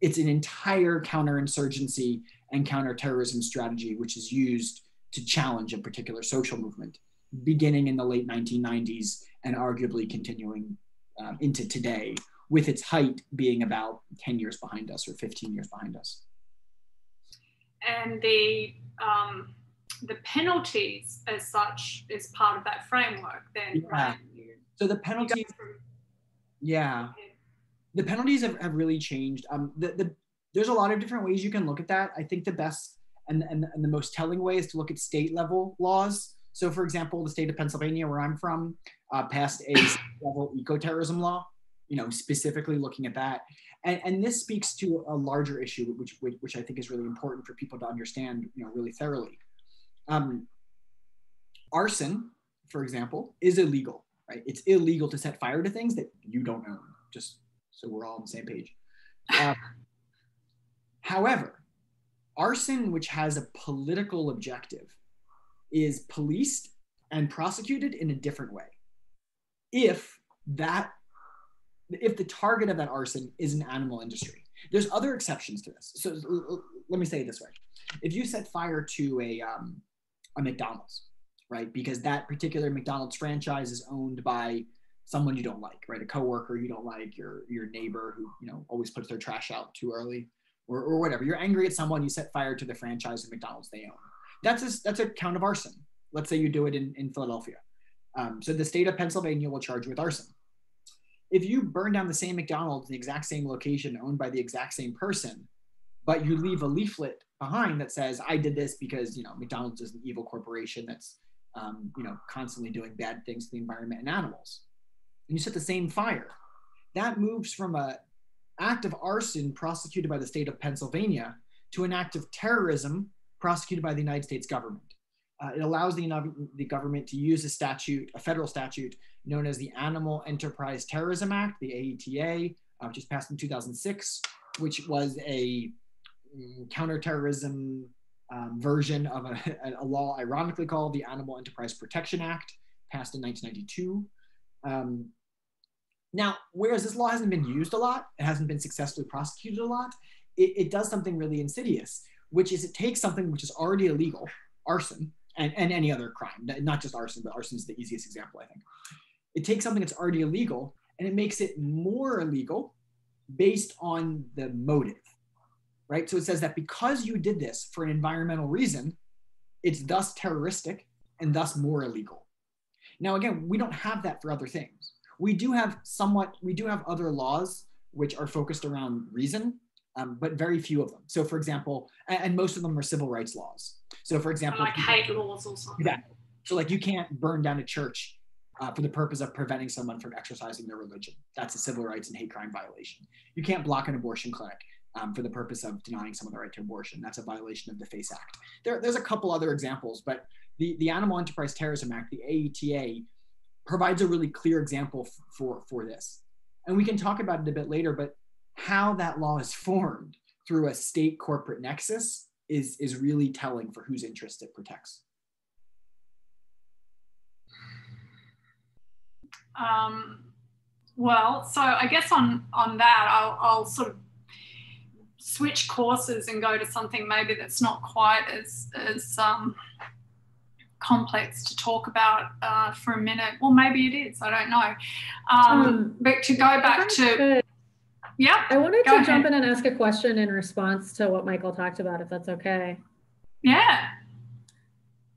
it's an entire counterinsurgency and counterterrorism strategy which is used to challenge a particular social movement, beginning in the late 1990s and arguably continuing um, into today, with its height being about 10 years behind us or 15 years behind us. And the um, the penalties as such is part of that framework then, yeah. right? So the penalties, yeah, the penalties have, have really changed. Um, the, the, there's a lot of different ways you can look at that. I think the best and, and, and the most telling way is to look at state level laws. So, for example, the state of Pennsylvania, where I'm from, uh, passed a *coughs* level eco-terrorism law, you know, specifically looking at that. And, and this speaks to a larger issue, which, which, which I think is really important for people to understand, you know, really thoroughly. Um, arson, for example, is illegal, right? It's illegal to set fire to things that you don't own, just so we're all on the same page. Uh, however, arson, which has a political objective, is policed and prosecuted in a different way. If that, if the target of that arson is an animal industry, there's other exceptions to this. So let me say it this way: if you set fire to a um, a McDonald's, right? Because that particular McDonald's franchise is owned by someone you don't like, right? A coworker you don't like, your your neighbor who you know always puts their trash out too early, or, or whatever. You're angry at someone, you set fire to the franchise of McDonald's they own. That's a, that's a count of arson. Let's say you do it in, in Philadelphia. Um, so the state of Pennsylvania will charge you with arson. If you burn down the same McDonald's in the exact same location owned by the exact same person, but you leave a leaflet behind that says I did this because you know McDonald's is an evil corporation that's um, you know constantly doing bad things to the environment and animals. And you set the same fire. That moves from a act of arson prosecuted by the state of Pennsylvania to an act of terrorism prosecuted by the United States government. Uh, it allows the, the government to use a statute, a federal statute known as the Animal Enterprise Terrorism Act, the AETA, uh, which was passed in 2006, which was a counterterrorism um, version of a, *laughs* a, law ironically called the Animal Enterprise Protection Act, passed in 1992. Um, now, whereas this law hasn't been used a lot, it hasn't been successfully prosecuted a lot, it, it does something really insidious, which is it takes something which is already illegal, arson, and, and any other crime, not just arson, but arson is the easiest example, I think. It takes something that's already illegal and it makes it more illegal based on the motive right? So it says that because you did this for an environmental reason, it's thus terroristic and thus more illegal. Now, again, we don't have that for other things. We do have somewhat, we do have other laws which are focused around reason, um, but very few of them. So, for example, and, and, most of them are civil rights laws. So, for example, like hate laws or something. Yeah. So, like, you can't burn down a church uh, for the purpose of preventing someone from exercising their religion. That's a civil rights and hate crime violation. You can't block an abortion clinic um, for the purpose of denying someone the right to abortion. That's a violation of the FACE Act. There, there's a couple other examples, but the, the Animal Enterprise Terrorism Act, the AETA, provides a really clear example for, for this. And we can talk about it a bit later, but how that law is formed through a state corporate nexus is, is really telling for whose interest it protects. Um, well, so I guess on on that, I'll, I'll sort of switch courses and go to something maybe that's not quite as as um, complex to talk about uh, for a minute. Well, maybe it is. I don't know. Um, um, but to go back to, yeah, I wanted to ahead. jump in and ask a question in response to what Michael talked about, if that's okay. Yeah.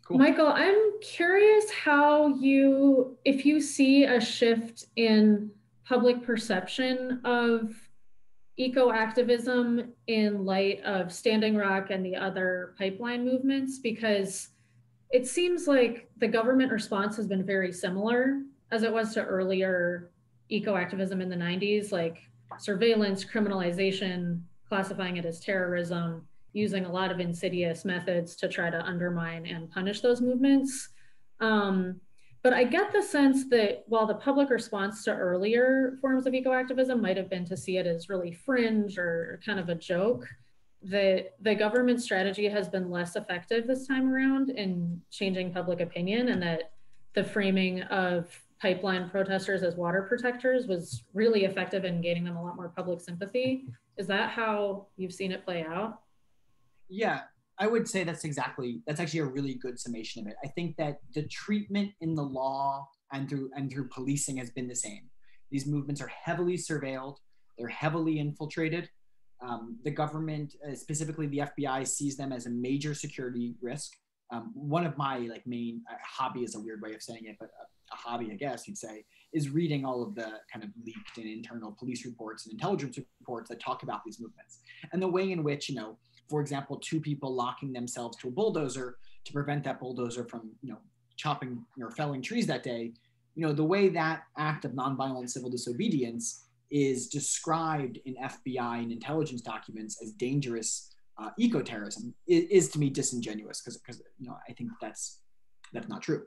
Cool. Michael, I'm curious how you, if you see a shift in public perception of eco activism in light of Standing Rock and the other pipeline movements, because it seems like the government response has been very similar as it was to earlier eco activism in the 90s, like surveillance, criminalization, classifying it as terrorism using a lot of insidious methods to try to undermine and punish those movements. Um, but I get the sense that while the public response to earlier forms of eco-activism might have been to see it as really fringe or kind of a joke, that the government strategy has been less effective this time around in changing public opinion and that the framing of pipeline protesters as water protectors was really effective in gaining them a lot more public sympathy. Is that how you've seen it play out? Yeah, I would say that's exactly that's actually a really good summation of it. I think that the treatment in the law and through and through policing has been the same. These movements are heavily surveilled, they're heavily infiltrated. Um, the government, uh, specifically the FBI, sees them as a major security risk. Um, one of my like main uh, hobby is a weird way of saying it, but a, a hobby, I guess you'd say, is reading all of the kind of leaked and internal police reports and intelligence reports that talk about these movements and the way in which you know for example, two people locking themselves to a bulldozer to prevent that bulldozer from, you know, chopping or felling trees that day, you know, the way that act of nonviolent civil disobedience is described in FBI and intelligence documents as dangerous uh, eco-terrorism is, is, to me disingenuous because because you know I think that's that's not true.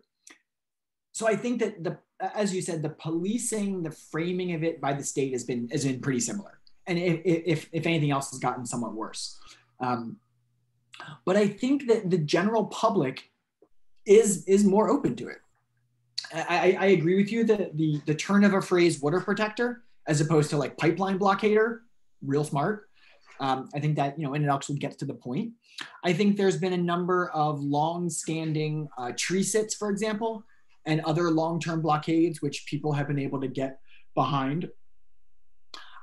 So I think that the as you said the policing the framing of it by the state has been has been pretty similar and if if, if anything else has gotten somewhat worse. Um, but I think that the general public is is more open to it. I, I agree with you that the the turn of a phrase water protector as opposed to like pipeline blockader, real smart. Um, I think that you know, and it actually gets to the point. I think there's been a number of long-standing uh, tree sits, for example, and other long-term blockades which people have been able to get behind.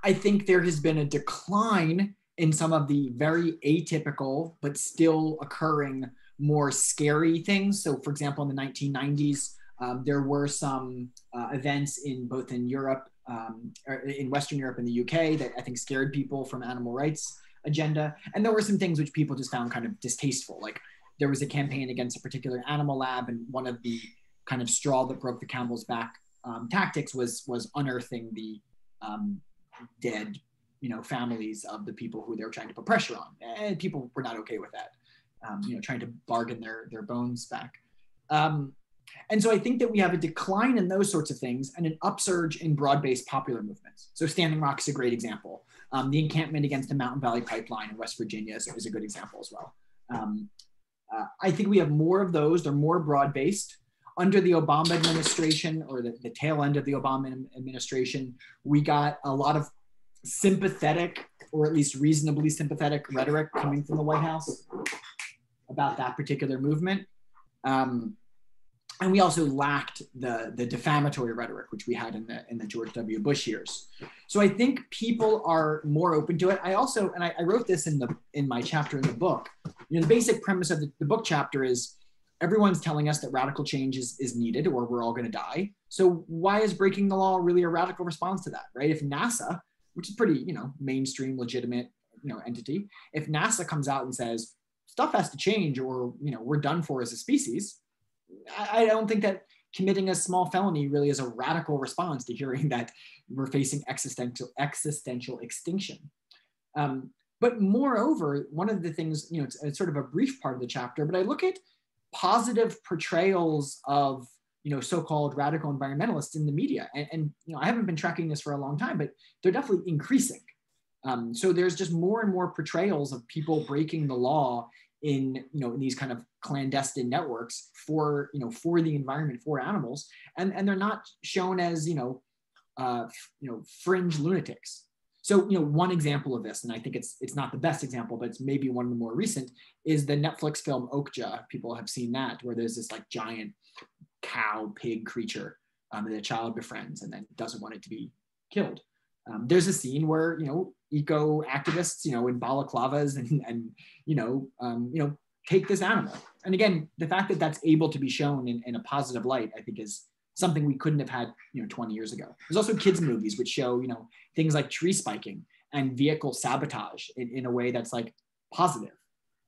I think there has been a decline in some of the very atypical but still occurring more scary things. So, for example, in the 1990s, um, there were some uh, events in both in Europe, um, in Western Europe and the UK that I think scared people from animal rights agenda. And there were some things which people just found kind of distasteful. Like there was a campaign against a particular animal lab, and one of the kind of straw that broke the camel's back um, tactics was was unearthing the um, dead you know, families of the people who they were trying to put pressure on. And people were not okay with that, um, you know, trying to bargain their, their bones back. Um, and so I think that we have a decline in those sorts of things and an upsurge in broad-based popular movements. So Standing Rock is a great example. Um, the encampment against the Mountain Valley Pipeline in West Virginia is, is a good example as well. Um, uh, I think we have more of those. They're more broad-based. Under the Obama administration or the, the tail end of the Obama administration, we got a lot of sympathetic or at least reasonably sympathetic rhetoric coming from the White House about that particular movement. Um, and we also lacked the, the defamatory rhetoric, which we had in the, in the George W. Bush years. So I think people are more open to it. I also, and I, I wrote this in, the, in my chapter in the book, you know, the basic premise of the, the book chapter is everyone's telling us that radical change is, is needed or we're all going to die. So why is breaking the law really a radical response to that, right? If NASA which is pretty, you know, mainstream, legitimate, you know, entity. If NASA comes out and says stuff has to change, or you know, we're done for as a species, I, I don't think that committing a small felony really is a radical response to hearing that we're facing existential existential extinction. Um, but moreover, one of the things, you know, it's, it's, sort of a brief part of the chapter, but I look at positive portrayals of you know, so-called radical environmentalists in the media. And, and, you know, I haven't been tracking this for a long time, but they're definitely increasing. Um, so there's just more and more portrayals of people breaking the law in you know in these kind of clandestine networks for you know for the environment for animals and and they're not shown as you know uh, you know fringe lunatics so you know one example of this and i think it's it's not the best example but it's maybe one of the more recent is the netflix film okja people have seen that where there's this like giant cow pig creature um, that a child befriends and then doesn't want it to be killed. Um, there's a scene where you know eco activists, you know, in balaclavas and and you know um, you know take this animal. And again, the fact that that's able to be shown in, in a positive light, I think is something we couldn't have had, you know, 20 years ago. There's also kids movies which show, you know, things like tree spiking and vehicle sabotage in, in a way that's like positive.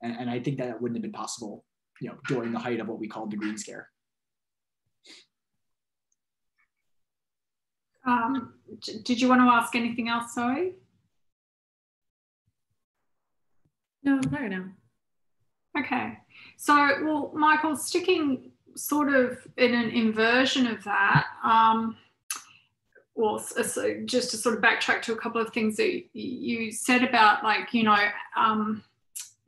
And, and I think that wouldn't have been possible, you know, during the height of what we call the green scare. Um, did you want to ask anything else, Zoe? No, right now. Okay. So, well, Michael, sticking sort of in an inversion of that, um, well, so just to sort of backtrack to a couple of things that you said about, like, you know, um,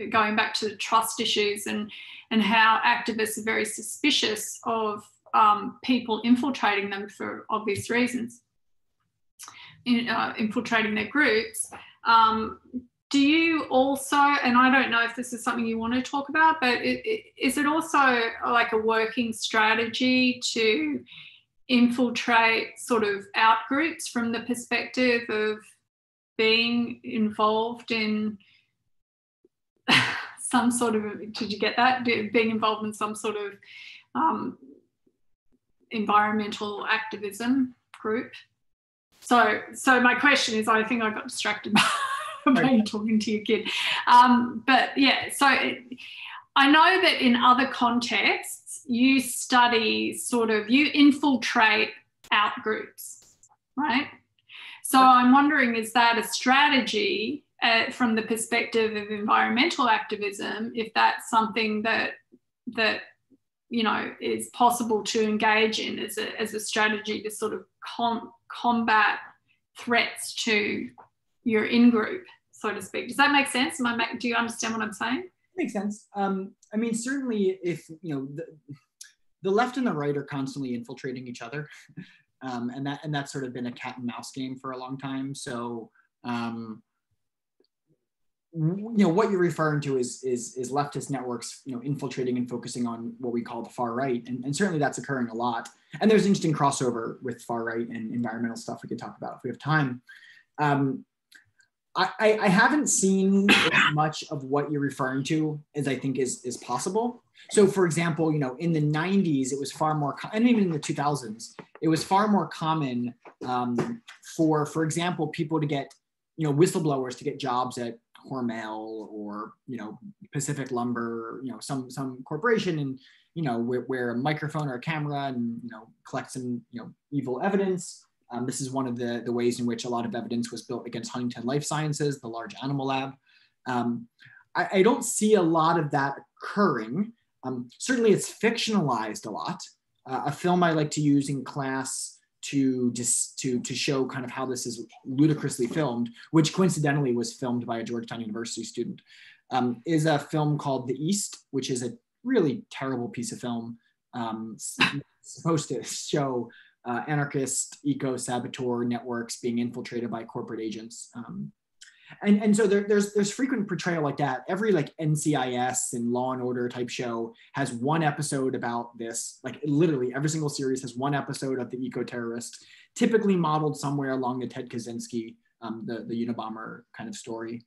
going back to the trust issues and and how activists are very suspicious of um, people infiltrating them for obvious reasons, in, uh, infiltrating their groups. Um, do you also, and I don't know if this is something you want to talk about, but it, it, is it also like a working strategy to infiltrate sort of out groups from the perspective of being involved in *laughs* some sort of, did you get that? Being involved in some sort of um, environmental activism group. So, so my question is, I think I got distracted by you talking to your kid. Um, but yeah, so it, I know that in other contexts, you study sort of, you infiltrate out groups, right? So I'm wondering, is that a strategy uh, from the perspective of environmental activism? If that's something that that you know is possible to engage in as a as a strategy to sort of com- combat threats to your in group, so to speak. Does that make sense? Am I make, do you understand what I'm saying? Makes sense. Um, I mean, certainly, if you know the, the left and the right are constantly infiltrating each other, *laughs* um, and that and that's sort of been a cat and mouse game for a long time. So. Um, you know what you're referring to is is is leftist networks you know infiltrating and focusing on what we call the far right and, and certainly that's occurring a lot and there's interesting crossover with far right and environmental stuff we could talk about if we have time um, I, I haven't seen as much of what you're referring to as I think is is possible. So, for example, you know, in the '90s, it was far more, and even in the 2000s, it was far more common um, for, for example, people to get, you know, whistleblowers to get jobs at Hormel or you know Pacific Lumber, you know, some some corporation, and you know, where, a microphone or a camera and you know collect some you know evil evidence um, this is one of the, the ways in which a lot of evidence was built against Huntington Life Sciences, the large animal lab. Um, I, I, don't see a lot of that occurring. Um, certainly, it's fictionalized a lot. Uh, a film I like to use in class to just to to show kind of how this is ludicrously filmed, which coincidentally was filmed by a Georgetown University student, um, is a film called The East, which is a really terrible piece of film um, supposed to show uh, anarchist eco saboteur networks being infiltrated by corporate agents. Um, and, and so there, there's there's frequent portrayal like that. Every like NCIS and Law and Order type show has one episode about this. Like literally every single series has one episode of the eco terrorist, typically modeled somewhere along the Ted Kaczynski, um, the the Unabomber kind of story.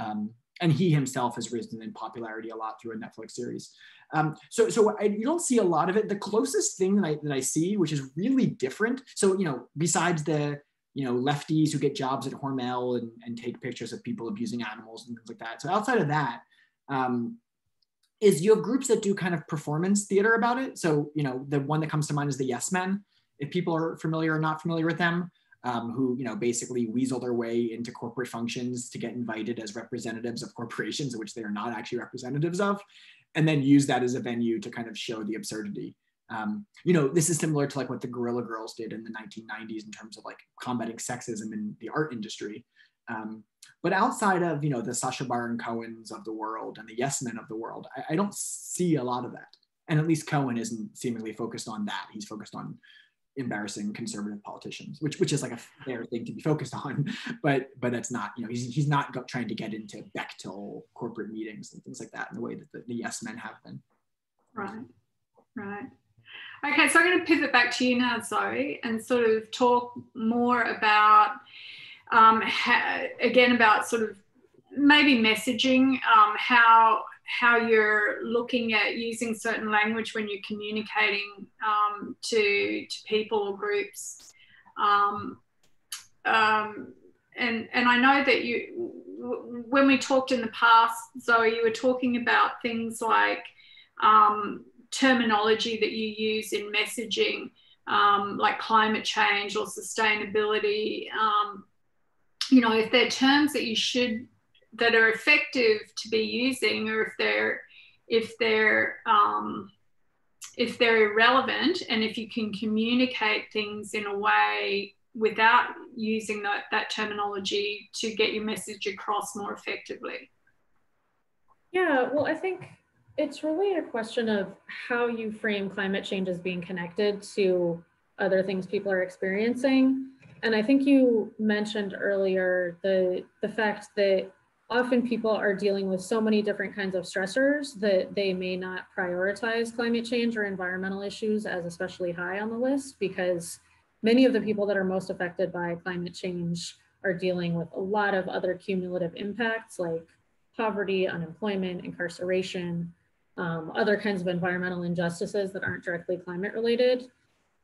Um, and he himself has risen in popularity a lot through a Netflix series. Um, so so I, you don't see a lot of it. The closest thing that I, that I see, which is really different. So you know, besides the you know lefties who get jobs at Hormel and, and take pictures of people abusing animals and things like that. So outside of that, um, is you have groups that do kind of performance theater about it. So you know, the one that comes to mind is the Yes Men. If people are familiar or not familiar with them, um, who you know basically weasel their way into corporate functions to get invited as representatives of corporations, which they are not actually representatives of, and then use that as a venue to kind of show the absurdity. Um, you know, this is similar to like what the Guerrilla Girls did in the 1990s in terms of like combating sexism in the art industry. Um, but outside of you know the Sacha Baron Cohens of the world and the Yes Men of the world, I, I don't see a lot of that. And at least Cohen isn't seemingly focused on that. He's focused on embarrassing conservative politicians, which which is like a fair thing to be focused on, *laughs* but but that's not you know he's he's not trying to get into Bechtel corporate meetings and things like that in the way that the, the yes men have been. Right, right. Okay, so I'm going to pivot back to you now, Zoe, and sort of talk more about um, again about sort of maybe messaging um, how how you're looking at using certain language when you're communicating um, to, to people or groups. Um, um, and, and I know that you, when we talked in the past, Zoe, you were talking about things like um, terminology that you use in messaging, um, like climate change or sustainability. Um, you know, if they're terms that you should that are effective to be using, or if they're if they're um, if they're irrelevant, and if you can communicate things in a way without using that, that terminology to get your message across more effectively? Yeah, well, I think it's really a question of how you frame climate change as being connected to other things people are experiencing. And I think you mentioned earlier the, the fact that often people are dealing with so many different kinds of stressors that they may not prioritize climate change or environmental issues as especially high on the list because many of the people that are most affected by climate change are dealing with a lot of other cumulative impacts like poverty, unemployment, incarceration, um, other kinds of environmental injustices that aren't directly climate related.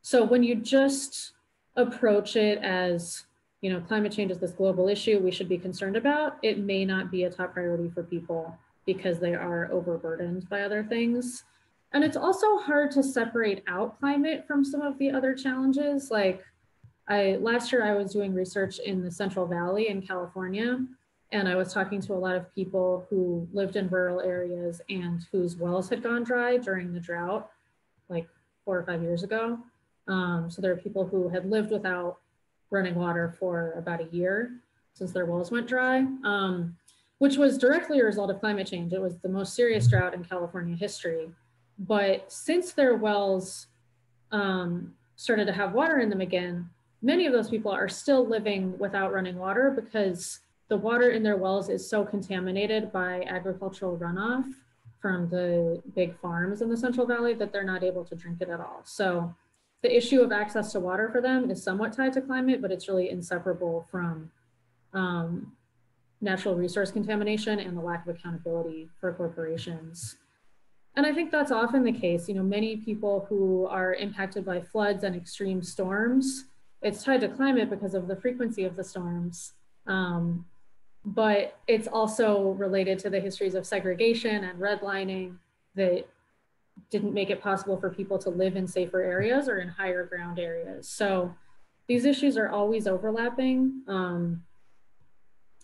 So when you just approach it as, you know, climate change is this global issue we should be concerned about, it may not be a top priority for people because they are overburdened by other things. And it's also hard to separate out climate from some of the other challenges. Like I last year I was doing research in the Central Valley in California, and I was talking to a lot of people who lived in rural areas and whose wells had gone dry during the drought, like four or five years ago. Um, so there are people who had lived without running water for about a year since their wells went dry, um, which was directly a result of climate change. It was the most serious drought in California history. But since their wells um, started to have water in them again, many of those people are still living without running water because the water in their wells is so contaminated by agricultural runoff from the big farms in the Central Valley that they're not able to drink it at all. So the issue of access to water for them is somewhat tied to climate, but it's really inseparable from um, natural resource contamination and the lack of accountability for corporations. And I think that's often the case. You know, many people who are impacted by floods and extreme storms, it's tied to climate because of the frequency of the storms. Um, but it's also related to the histories of segregation and redlining that didn't make it possible for people to live in safer areas or in higher ground areas. So these issues are always overlapping. Um,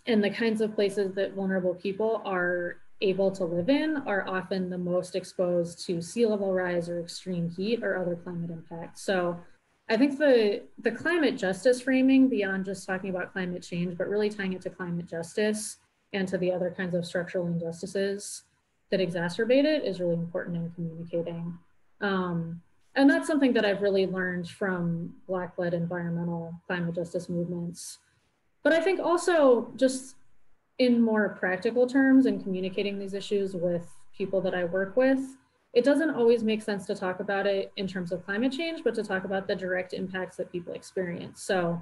and the kinds of places that vulnerable people are able to live in are often the most exposed to sea level rise or extreme heat or other climate impacts. So I think the, the climate justice framing beyond just talking about climate change, but really tying it to climate justice and to the other kinds of structural injustices that exacerbate it is really important in communicating. Um, and that's something that I've really learned from Black-led environmental climate justice movements. But I think also just in more practical terms and communicating these issues with people that I work with, it doesn't always make sense to talk about it in terms of climate change, but to talk about the direct impacts that people experience. So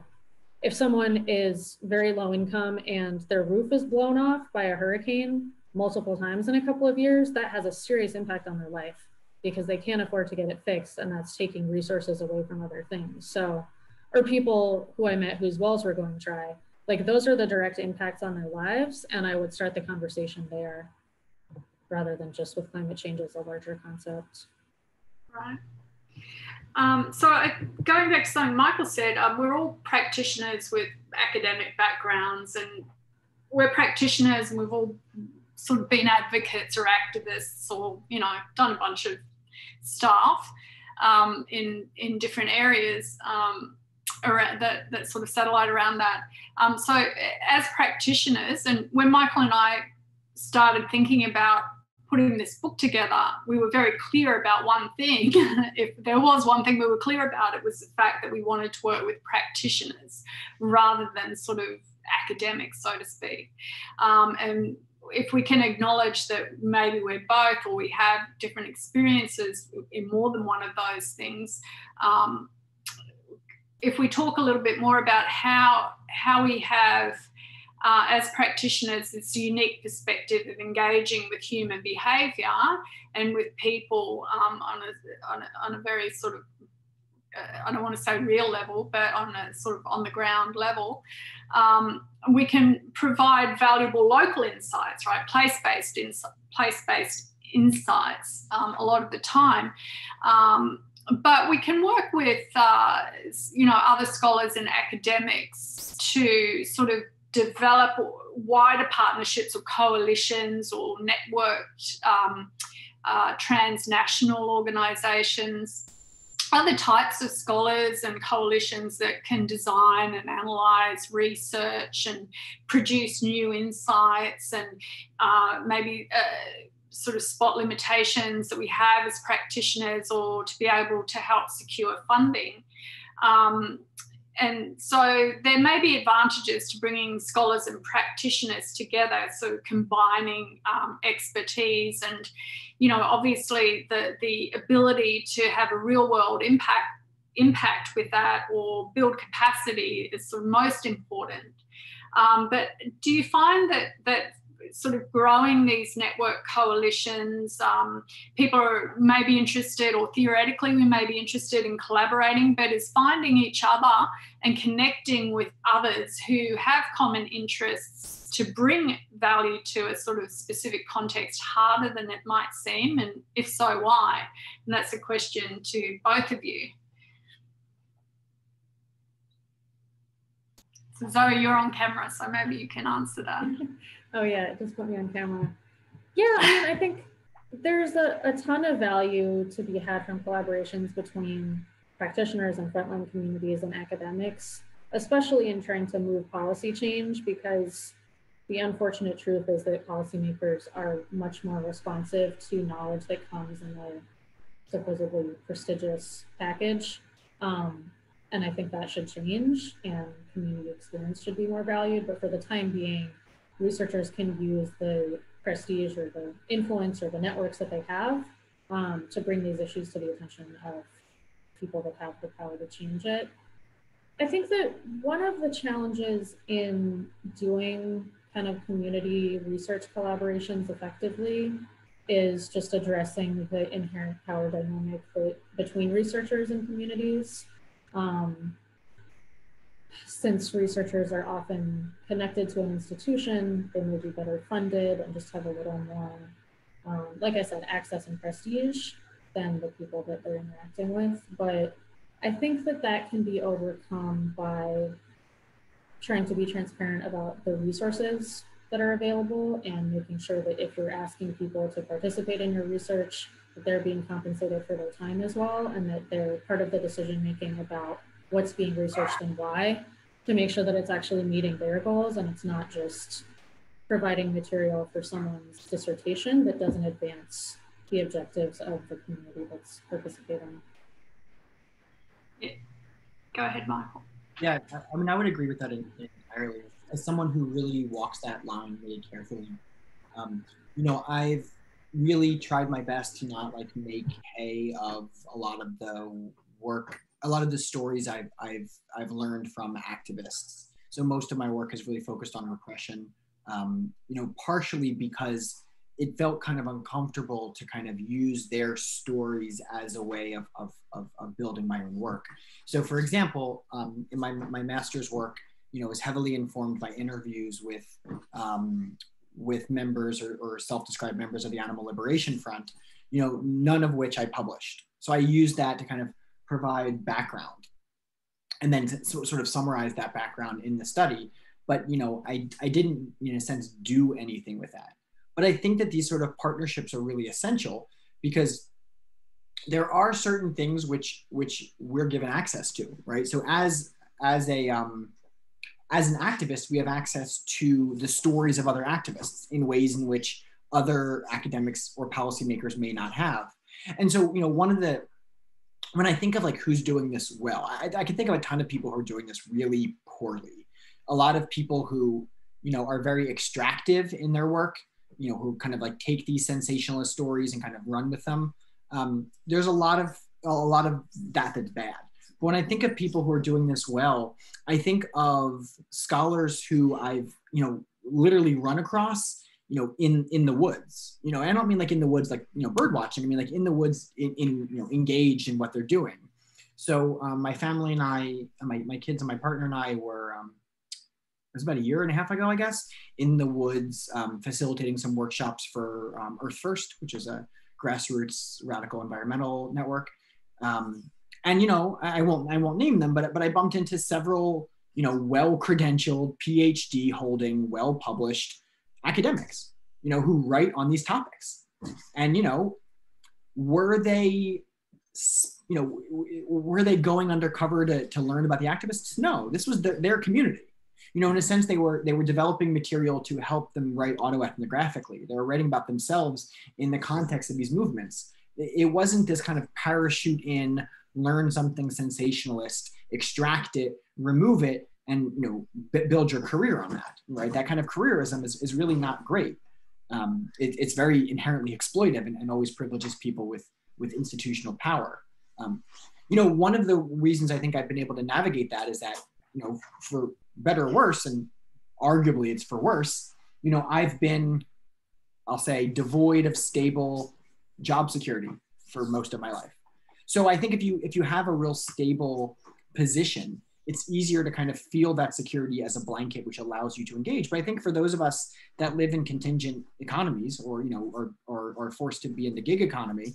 if someone is very low income and their roof is blown off by a hurricane multiple times in a couple of years, that has a serious impact on their life because they can't afford to get it fixed and that's taking resources away from other things. So, or people who I met whose wells were going dry, like those are the direct impacts on their lives and i would start the conversation there rather than just with climate change as a larger concept right um, so I, going back to something michael said um, we're all practitioners with academic backgrounds and we're practitioners and we've all sort of been advocates or activists or you know done a bunch of stuff um, in in different areas um, around that, that sort of satellite around that. Um, so as practitioners, and when Michael and I started thinking about putting this book together, we were very clear about one thing. *laughs* if there was one thing we were clear about, it was the fact that we wanted to work with practitioners rather than sort of academics, so to speak. Um, and if we can acknowledge that maybe we're both or we have different experiences in more than one of those things, um, if we talk a little bit more about how how we have uh, as practitioners, this unique perspective of engaging with human behaviour and with people um, on, a, on, a, on a very sort of I don't want to say real level, but on a sort of on the ground level, um, we can provide valuable local insights, right? Place-based ins- place-based insights um, a lot of the time. Um, but we can work with, uh, you know, other scholars and academics to sort of develop wider partnerships or coalitions or networked um, uh, transnational other types of scholars and coalitions that can design and analyze research and produce new insights and uh, maybe uh, sort of spot limitations that we have as practitioners or to be able to help secure funding. Um, and so there may be advantages to bringing scholars and practitioners together, so combining um, expertise and, you know, obviously the, the ability to have a real world impact impact with that or build capacity is of most important. Um, but do you find that that sort of growing these network coalitions. Um, people are maybe interested, or theoretically, we may be interested in collaborating, but is finding each other and connecting with others who have common interests to bring value to a sort of specific context harder than it might seem? And if so, why? And that's a question to both of you. So Zoe, you're on camera, so maybe you can answer that. *laughs* Oh yeah, it just put me on camera. Yeah, I mean, I think there's a, a ton of value to be had from collaborations between practitioners and frontline communities and academics, especially in trying to move policy change because the unfortunate truth is that policymakers are much more responsive to knowledge that comes in the supposedly prestigious package. Um, and I think that should change and community experience should be more valued. But for the time being, researchers can use the prestige or the influence or the networks that they have um, to bring these issues to the attention of people that have the power to change it. I think that one of the challenges in doing kind of community research collaborations effectively is just addressing the inherent power dynamic between researchers and communities. Um, since researchers are often connected to an institution, they may be better funded and just have a little more, um, like I said, access and prestige than the people that they're interacting with. But I think that that can be overcome by trying to be transparent about the resources that are available and making sure that if you're asking people to participate in your research, that they're being compensated for their time as well and that they're part of the decision making about what's being researched and why to make sure that it's actually meeting their goals and it's not just providing material for someone's dissertation that doesn't advance the objectives of the community that's participating. Yeah. Go ahead, Michael. Yeah, I mean, I would agree with that entirely. As someone who really walks that line really carefully, um, you know, I've really tried my best to not like make hay of a lot of the work a lot of the stories I've I've I've learned from activists. So most of my work is really focused on repression. Um, you know, partially because it felt kind of uncomfortable to kind of use their stories as a way of, of, of, of building my own work. So for example, um, in my, my master's work, you know, was heavily informed by interviews with, um, with members or, or self-described members of the Animal Liberation Front, you know, none of which I published. So I used that to kind of provide background. And then sort of summarize that background in the study but you know I, I didn't in a sense do anything with that. But i think that these sort of partnerships are really essential because there are certain things which which we're given access to right? So as as a um, as an activist we have access to the stories of other activists in ways in which other academics or policymakers may not have. And so you know one of the when I think of like who's doing this well, I, I can think of a ton of people who are doing this really poorly. A lot of people who, you know, are very extractive in their work, you know, who kind of like take these sensationalist stories and kind of run with them. Um, there's a lot of a lot of that that's bad. But when I think of people who are doing this well, I think of scholars who I've you know, literally run across, you know, in in the woods. You know, I don't mean like in the woods, like you know, bird watching. I mean like in the woods, in, in you know, engaged in what they're doing. So um, my family and I, my my kids and my partner and I were. Um, it was about a year and a half ago, I guess, in the woods, um, facilitating some workshops for um, Earth First, which is a grassroots radical environmental network. Um, and you know, I won't I won't name them, but but I bumped into several you know well credentialed PhD holding, well published academics, you know, who write on these topics. And you know, were they you know were they going undercover to, to learn about the activists? No this was the, their community. You know in a sense they were they were developing material to help them write autoethnographically. They were writing about themselves in the context of these movements. It wasn't this kind of parachute in learn something sensationalist extract it remove it and you know b- build your career on that right? That kind of careerism is, is really not great. Um, it, it's very inherently exploitive and, and, always privileges people with with institutional power. Um, you know one of the reasons i think i've been able to navigate that is that you know for better or worse and arguably it's for worse you know i've been i'll say devoid of stable job security for most of my life. So i think if you if you have a real stable position it's easier to kind of feel that security as a blanket which allows you to engage. But i think for those of us that live in contingent economies or you know or or, or forced to be in the gig economy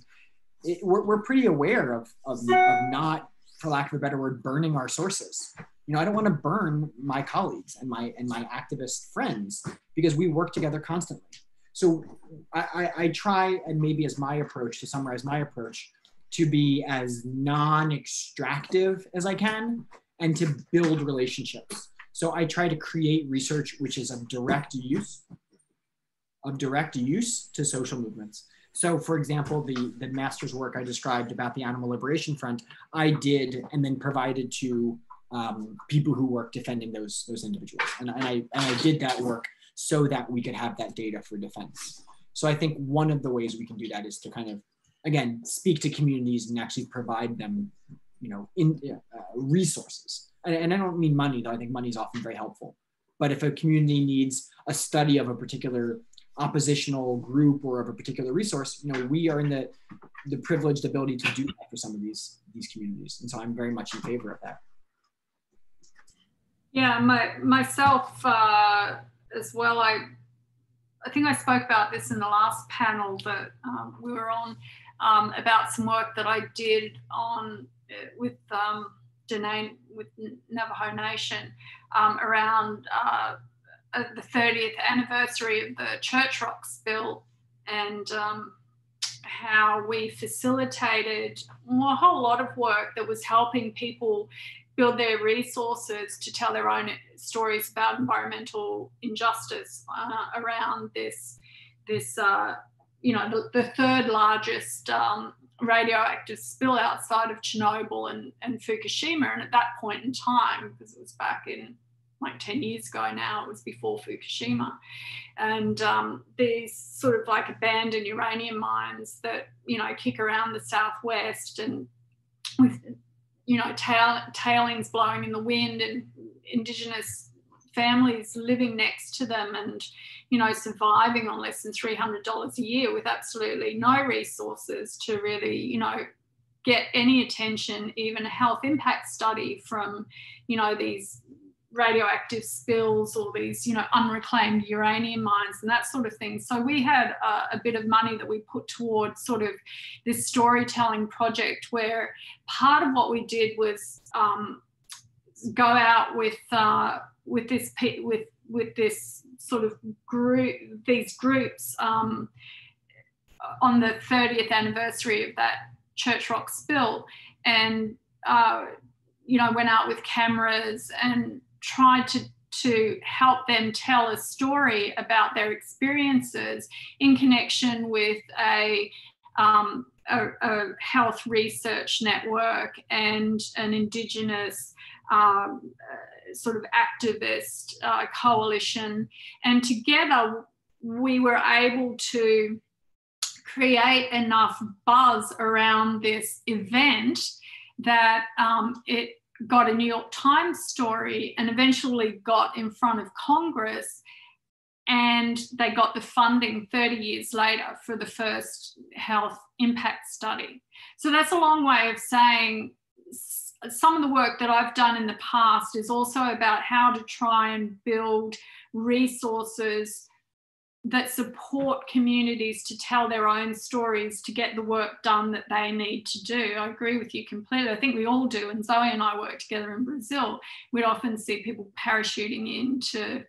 it, we're, we're pretty aware of, of, of not for lack of a better word burning our sources. You know i don't want to burn my colleagues and my and my activist friends because we work together constantly. So I, I, I try and maybe as my approach to summarize my approach to be as non-extractive as i can and to build relationships. So I try to create research which is of direct use, of direct use to social movements. So for example, the, the master's work I described about the Animal Liberation Front, I did and then provided to um, people who work defending those, those individuals. And, and, I, and I did that work so that we could have that data for defense. So I think one of the ways we can do that is to kind of, again, speak to communities and actually provide them you know, in uh, resources. And, and I don't mean money, though. I think money is often very helpful. But if a community needs a study of a particular oppositional group or of a particular resource, you know, we are in the the privileged ability to do that for some of these these communities. And so I'm very much in favor of that. Yeah, my myself uh, as well. I I think I spoke about this in the last panel that um, we were on um, about some work that I did on with um, Dene, with Navajo Nation um, around uh, uh the 30th anniversary of the Church Rock spill and um, how we facilitated a whole lot of work that was helping people build their resources to tell their own stories about environmental injustice uh, around this this uh, you know the, the, third largest um, radioactive spill outside of Chernobyl and, and Fukushima. And at that point in time, because it was back in like 10 years ago now, it was before Fukushima. And um, these sort of like abandoned uranium mines that, you know, kick around the southwest and with, you know, tail, tailings blowing in the wind and indigenous families living next to them and you know surviving on less than $300 a year with absolutely no resources to really you know get any attention even a health impact study from you know these radioactive spills or these you know unreclaimed uranium mines and that sort of thing. So we had a, a bit of money that we put towards sort of this storytelling project where part of what we did was um, go out with uh, with this with with this sort of group these groups um, on the 30th anniversary of that church rock spill. And uh, you know went out with cameras and tried to to help them tell a story about their experiences in connection with a um, a, a, health research network and an Indigenous um, sort of activist uh, coalition. And together we were able to create enough buzz around this event that um, it got a New York Times story and eventually got in front of Congress and they got the funding 30 years later for the first health impact study. So that's a long way of saying some of the work that I've done in the past is also about how to try and build resources that support communities to tell their own stories to get the work done that they need to do. I agree with you completely. I think we all do. And Zoe and I work together in Brazil. We'd often see people parachuting in to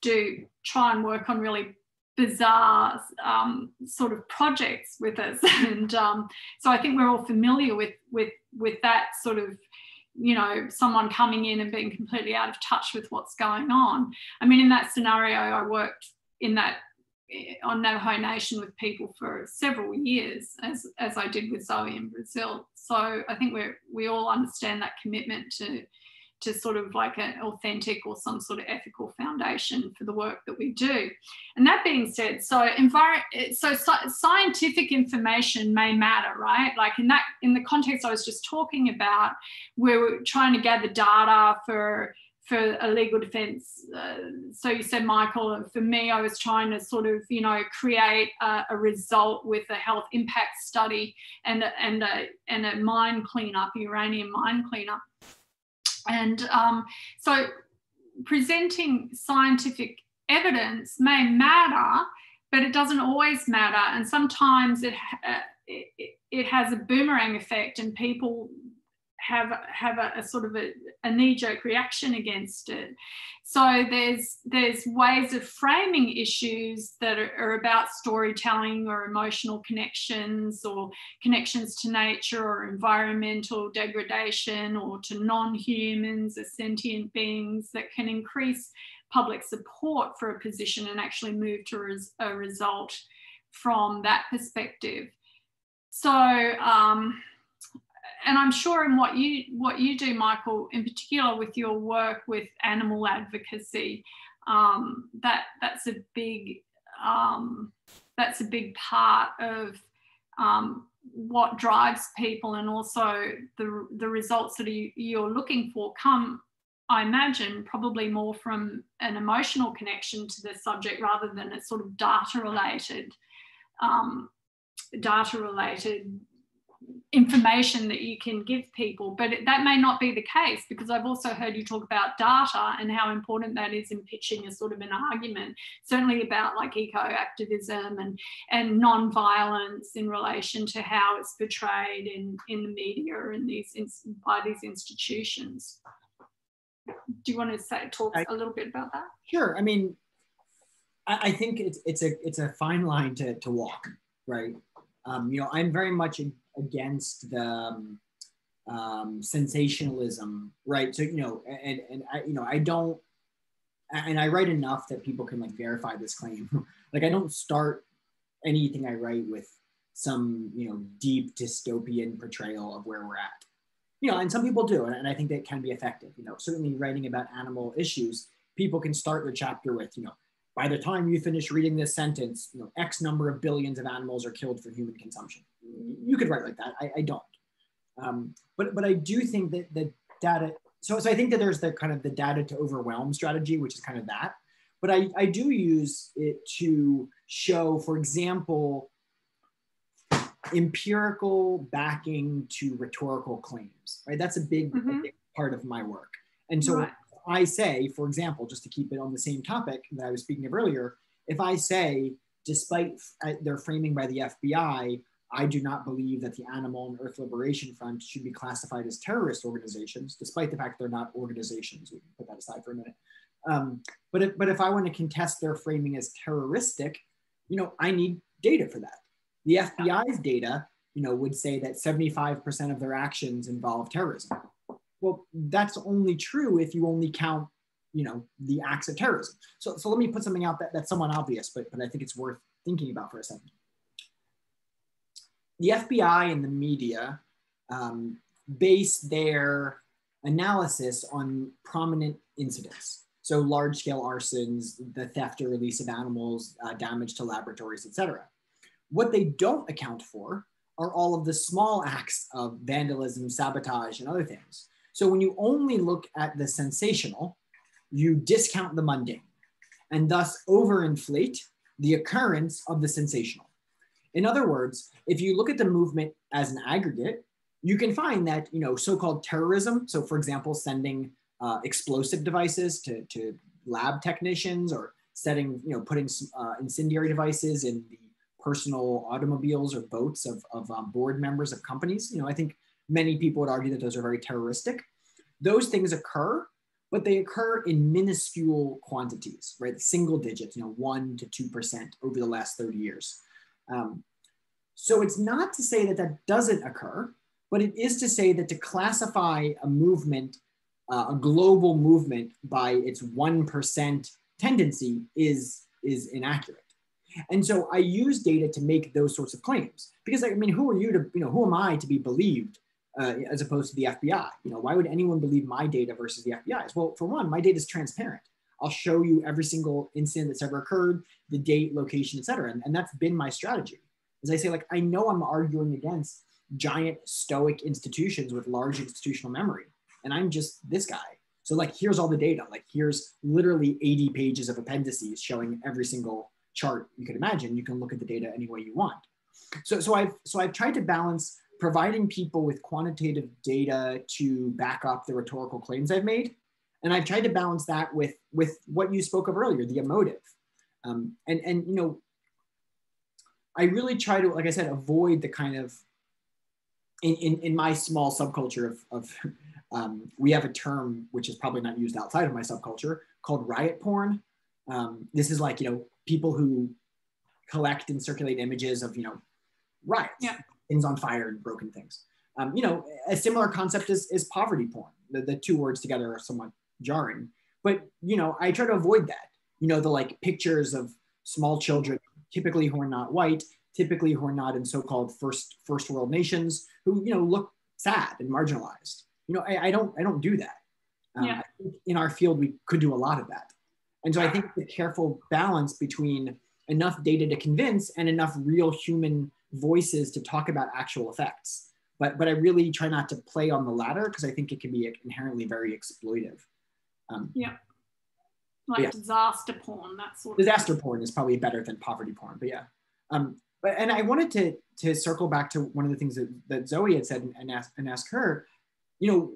do try and work on really bizarre um, sort of projects with us. *laughs* and um, so I think we're all familiar with with with that sort of you know someone coming in and being completely out of touch with what's going on. I mean, in that scenario, I worked in that eh, on Navajo Nation with people for several years, as as I did with Zoe in Brazil. So I think we we all understand that commitment to to sort of like an authentic or some sort of ethical foundation for the work that we do. And that being said, so envir- so scientific information may matter, right? Like in that in the context I was just talking about, where we're trying to gather data for for a legal defense. Uh, so you said, Michael, for me, I was trying to sort of, you know, create a, a result with a health impact study and, and, a, and a mine cleanup, uranium mine cleanup. And um, so presenting scientific evidence may matter, but it doesn't always matter. And sometimes it, uh, it, it has a boomerang effect and people have have a, a sort of a, a knee-jerk reaction against it. So there's there's ways of framing issues that are, are, about storytelling or emotional connections or connections to nature or environmental degradation or to non-humans or sentient beings that can increase public support for a position and actually move to res, a result from that perspective. So um, and I'm sure in what you what you do, Michael, in particular with your work with animal advocacy, um, that that's a big um, that's a big part of um, what drives people, and also the the results that you're looking for come. I imagine probably more from an emotional connection to the subject rather than a sort of data related um, data related information that you can give people but that may not be the case because i've also heard you talk about data and how important that is in pitching a sort of an argument certainly about like eco-activism and and non-violence in relation to how it's portrayed in in the media and these by these institutions. Do you want to say talk I, a little bit about that? Sure. I mean I, I think it's it's a it's a fine line to to walk right? Um, you know i'm very much in, against the um, um, sensationalism, right? So you know, and and I, you know, I don't, and I write enough that people can like verify this claim. *laughs* like I don't start anything I write with some you know deep dystopian portrayal of where we're at. You know, and some people do, and, and I think that can be effective. You know, certainly writing about animal issues, people can start their chapter with you know by the time you finish reading this sentence, you know, X number of billions of animals are killed for human consumption you could write like that. I, I don't. Um, but but I do think that the data. So so I think that there's the kind of the data to overwhelm strategy, which is kind of that. But I, I do use it to show, for example, empirical backing to rhetorical claims. Right. That's a big, mm-hmm. a big part of my work. And so right. I say, for example, just to keep it on the same topic that I was speaking of earlier, if I say, despite uh, their framing by the FBI, I do not believe that the Animal and Earth Liberation Front should be classified as terrorist organizations, despite the fact they're not organizations. We can put that aside for a minute. Um, but, if, but if I want to contest their framing as terroristic, you know, I need data for that. The FBI's data, you know, would say that 75% of their actions involve terrorism. Well, that's only true if you only count, you know, the acts of terrorism. So, so let me put something out that, that's somewhat obvious, but, but I think it's worth thinking about for a second the FBI and the media um, base their analysis on prominent incidents. So large scale arsons, the theft or release of animals, uh, damage to laboratories, etc. What they don't account for are all of the small acts of vandalism, sabotage, and other things. So when you only look at the sensational, you discount the mundane and thus overinflate the occurrence of the sensational. In other words, if you look at the movement as an aggregate, you can find that, you know, so-called terrorism, so for example, sending uh, explosive devices to, to lab technicians or setting, you know, putting uh, incendiary devices in the personal automobiles or boats of, of um, board members of companies. You know, I think many people would argue that those are very terroristic. Those things occur, but they occur in minuscule quantities, right? Single digits, you know, one to 2% over the last 30 years. Um, so it's not to say that that doesn't occur, but it is to say that to classify a movement, uh, a global movement by its 1% tendency is, is inaccurate. And so I use data to make those sorts of claims because I mean, who are you to, you know, who am I to be believed uh, as opposed to the FBI? You know, why would anyone believe my data versus the FBI's? Well, for one, my data is transparent. I'll show you every single incident that's ever occurred, the date, location, et cetera. And, and that's been my strategy. As I say, like, I know I'm arguing against giant stoic institutions with large institutional memory. And I'm just this guy. So like, here's all the data. Like here's literally 80 pages of appendices showing every single chart you can imagine. You can look at the data any way you want. So, so I've, so I've tried to balance providing people with quantitative data to back up the rhetorical claims I've made. And I've tried to balance that with, with what you spoke of earlier, the emotive. Um, and, and, you know, I really try to, like I said, avoid the kind of in, in, in my small subculture of, of um, we have a term which is probably not used outside of my subculture called riot porn. Um, this is like, you know, people who collect and circulate images of, you know, riots, yeah. Things on fire and broken things. Um, you know, a similar concept is, is poverty porn. The, the two words together are somewhat jarring, but, you know, I try to avoid that. You know, the like pictures of small children, typically who are not white, typically who are not in so-called first first world nations who you know look sad and marginalized you know i, I don't i don't do that um, yeah. in our field we could do a lot of that and so i think the careful balance between enough data to convince and enough real human voices to talk about actual effects. But but i really try not to play on the latter because i think it can be inherently very exploitive. Um, yeah. like yeah. disaster porn that sort of disaster porn is probably better than poverty porn but yeah. Um, but and I wanted to to circle back to one of the things that, that Zoe had said and, and ask and ask her, you know,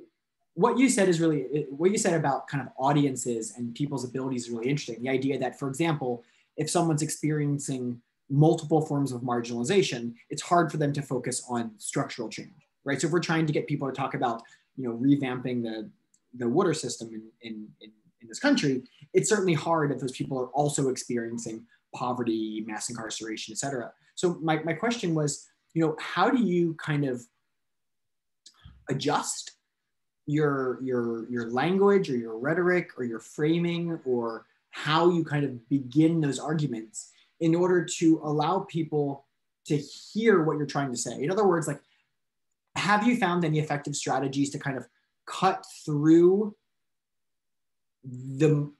what you said is really what you said about kind of audiences and people's abilities is really interesting. The idea that, for example, if someone's experiencing multiple forms of marginalization, it's hard for them to focus on structural change, right? So if we're trying to get people to talk about, you know, revamping the the water system in, in, in, in this country, it's certainly hard if those people are also experiencing poverty, mass incarceration, et cetera. So my, my question was, you know, how do you kind of adjust your your your language or your rhetoric or your framing or how you kind of begin those arguments in order to allow people to hear what you're trying to say. In other words, like, have you found any effective strategies to kind of cut through the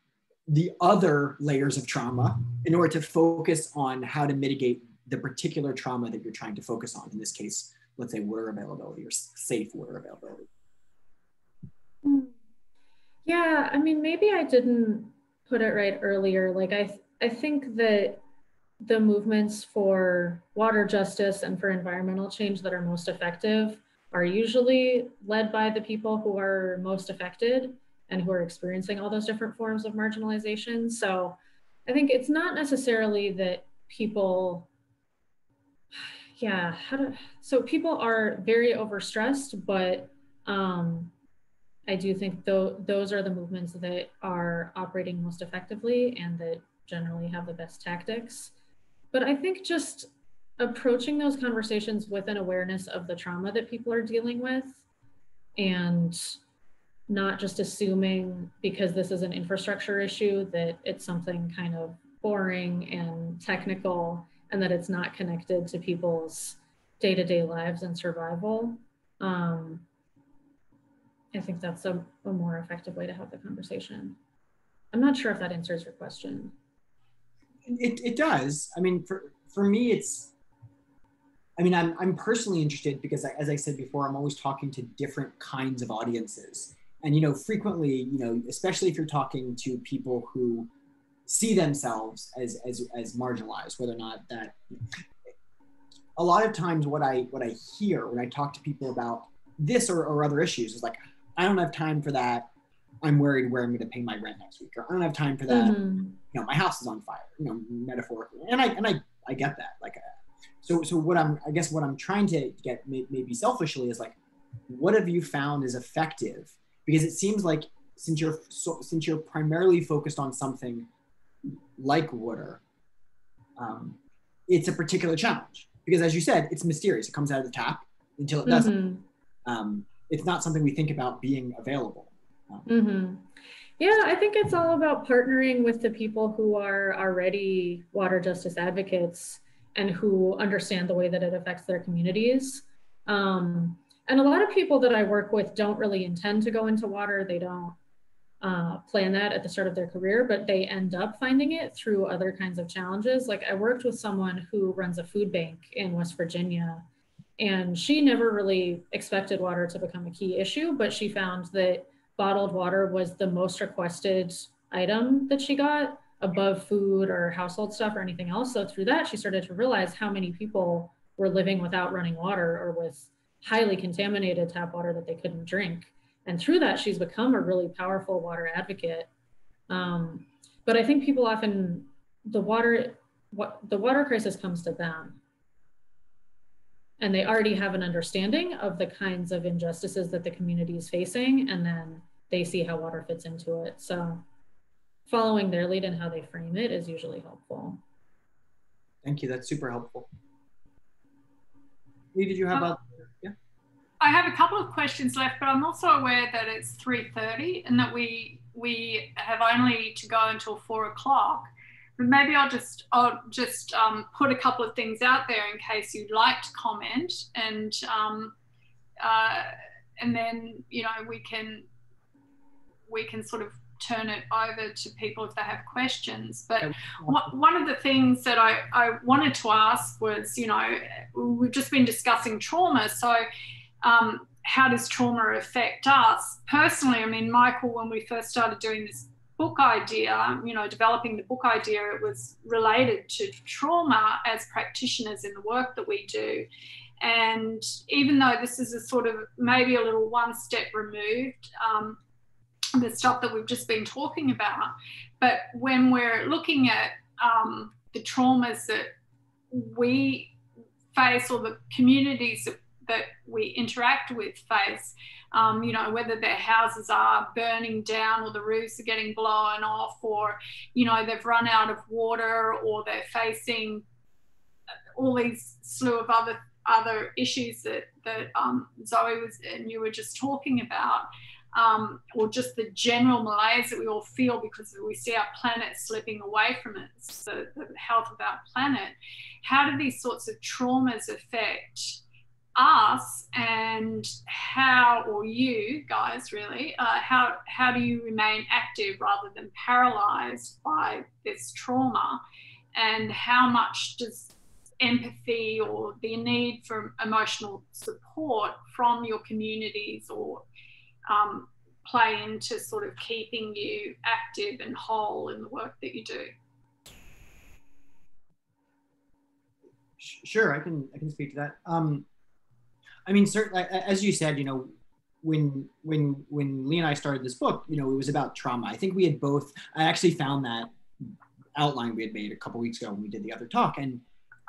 the other layers of trauma in order to focus on how to mitigate the particular trauma that you're trying to focus on. In this case, let's say water availability or safe water availability. Yeah, I mean, maybe I didn't put it right earlier. Like, I, I think that the movements for water justice and for environmental change that are most effective are usually led by the people who are most affected and who are experiencing all those different forms of marginalization. So I think it's not necessarily that people, yeah, how to, so people are very overstressed, but um, I do think th- those are the movements that are operating most effectively and that generally have the best tactics. But I think just approaching those conversations with an awareness of the trauma that people are dealing with and not just assuming because this is an infrastructure issue that it's something kind of boring and technical and that it's not connected to people's day-to-day lives and survival um, i think that's a, a more effective way to have the conversation. I'm not sure if that answers your question it, it does i mean for, for me it's I mean, I'm, I'm personally interested because, I, as I said before, I'm always talking to different kinds of audiences. And, you know, frequently, you know, especially if you're talking to people who see themselves as, as, as marginalized, whether or not that, a lot of times what I, what I hear when I talk to people about this or, or other issues is like, I don't have time for that. I'm worried where I'm going to pay my rent next week, or I don't have time for that. Mm-hmm. You know, my house is on fire. You know, metaphorically, and I and I I get that. Like, so so what I'm I guess what I'm trying to get maybe selfishly is like, what have you found is effective? Because it seems like since you're so, since you're primarily focused on something like water, um, it's a particular challenge. Because as you said, it's mysterious. It comes out of the tap until it doesn't. Mm-hmm. Um, it's not something we think about being available. Mm-hmm. Yeah, I think it's all about partnering with the people who are already water justice advocates and who understand the way that it affects their communities. Um, and a lot of people that I work with don't really intend to go into water. They don't uh, plan that at the start of their career, but they end up finding it through other kinds of challenges. Like I worked with someone who runs a food bank in West Virginia, and she never really expected water to become a key issue, but she found that bottled water was the most requested item that she got above food or household stuff or anything else. So through that, she started to realize how many people were living without running water or with highly contaminated tap water that they couldn't drink. And through that, she's become a really powerful water advocate. Um, but I think people often the water what the water crisis comes to them and they already have an understanding of the kinds of injustices that the community is facing and then they see how water fits into it. So following their lead and how they frame it is usually helpful. Thank you. That's super helpful. Lea, did you have a yeah? I have a couple of questions left, but I'm also aware that it's 3.30 and that we we have only to go until four o'clock. But maybe I'll just I'll just um, put a couple of things out there in case you'd like to comment and um, uh, and then you know we can we can sort of turn it over to people if they have questions. But one of the things that I, I wanted to ask was, you know, we've just been discussing trauma. So, um, how does trauma affect us? Personally, I mean, Michael, when we first started doing this book idea, you know, developing the book idea, it was related to trauma as practitioners in the work that we do. And even though this is a sort of maybe a little one step removed, um, the stuff that we've just been talking about. But when we're looking at um, the traumas that we face or the communities that, we interact with face, um, you know, whether their houses are burning down or the roofs are getting blown off or, you know, they've run out of water or they're facing all these slew of other other issues that that um, Zoe was and you were just talking about um, or just the general malaise that we all feel because we see our planet slipping away from us, the, health of our planet. How do these sorts of traumas affect us and how or you guys really uh, how how do you remain active rather than paralyzed by this trauma and how much does empathy or the need for emotional support from your communities or um, play into sort of keeping you active and whole in the work that you do? Sure, I can I can speak to that. Um, I mean, certainly, as you said, you know, when when when Lea and I started this book, you know, it was about trauma. I think we had both. I actually found that outline we had made a couple weeks ago when we did the other talk, and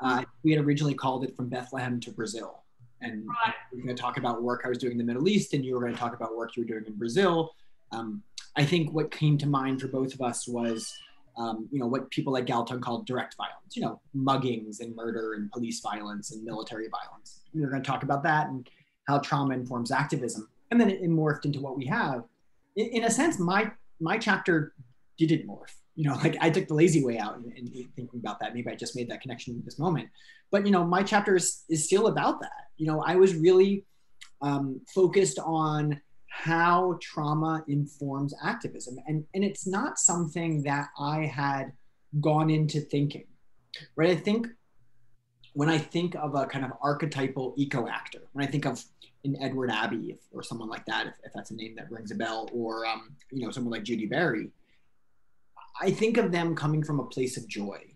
uh, we had originally called it "From Bethlehem to Brazil." And right. we are going to talk about work I was doing in the Middle East, and you were going to talk about work you were doing in Brazil. Um, I think what came to mind for both of us was, um, you know, what people like Galtung called direct violence. You know, muggings and murder and police violence and military violence. We were going to talk about that and how trauma informs activism, and then it, it morphed into what we have. In, in, a sense, my my chapter didn't morph you know, *laughs* like I took the lazy way out and, and, thinking about that. Maybe I just made that connection in this moment. But you know, my chapter is, is still about that. You know, I was really um, focused on how trauma informs activism, and and it's not something that I had gone into thinking, right? I think when I think of a kind of archetypal eco actor, when I think of an Edward Abbey or someone like that, if, if, that's a name that rings a bell, or um, you know someone like Judi Bari, I think of them coming from a place of joy.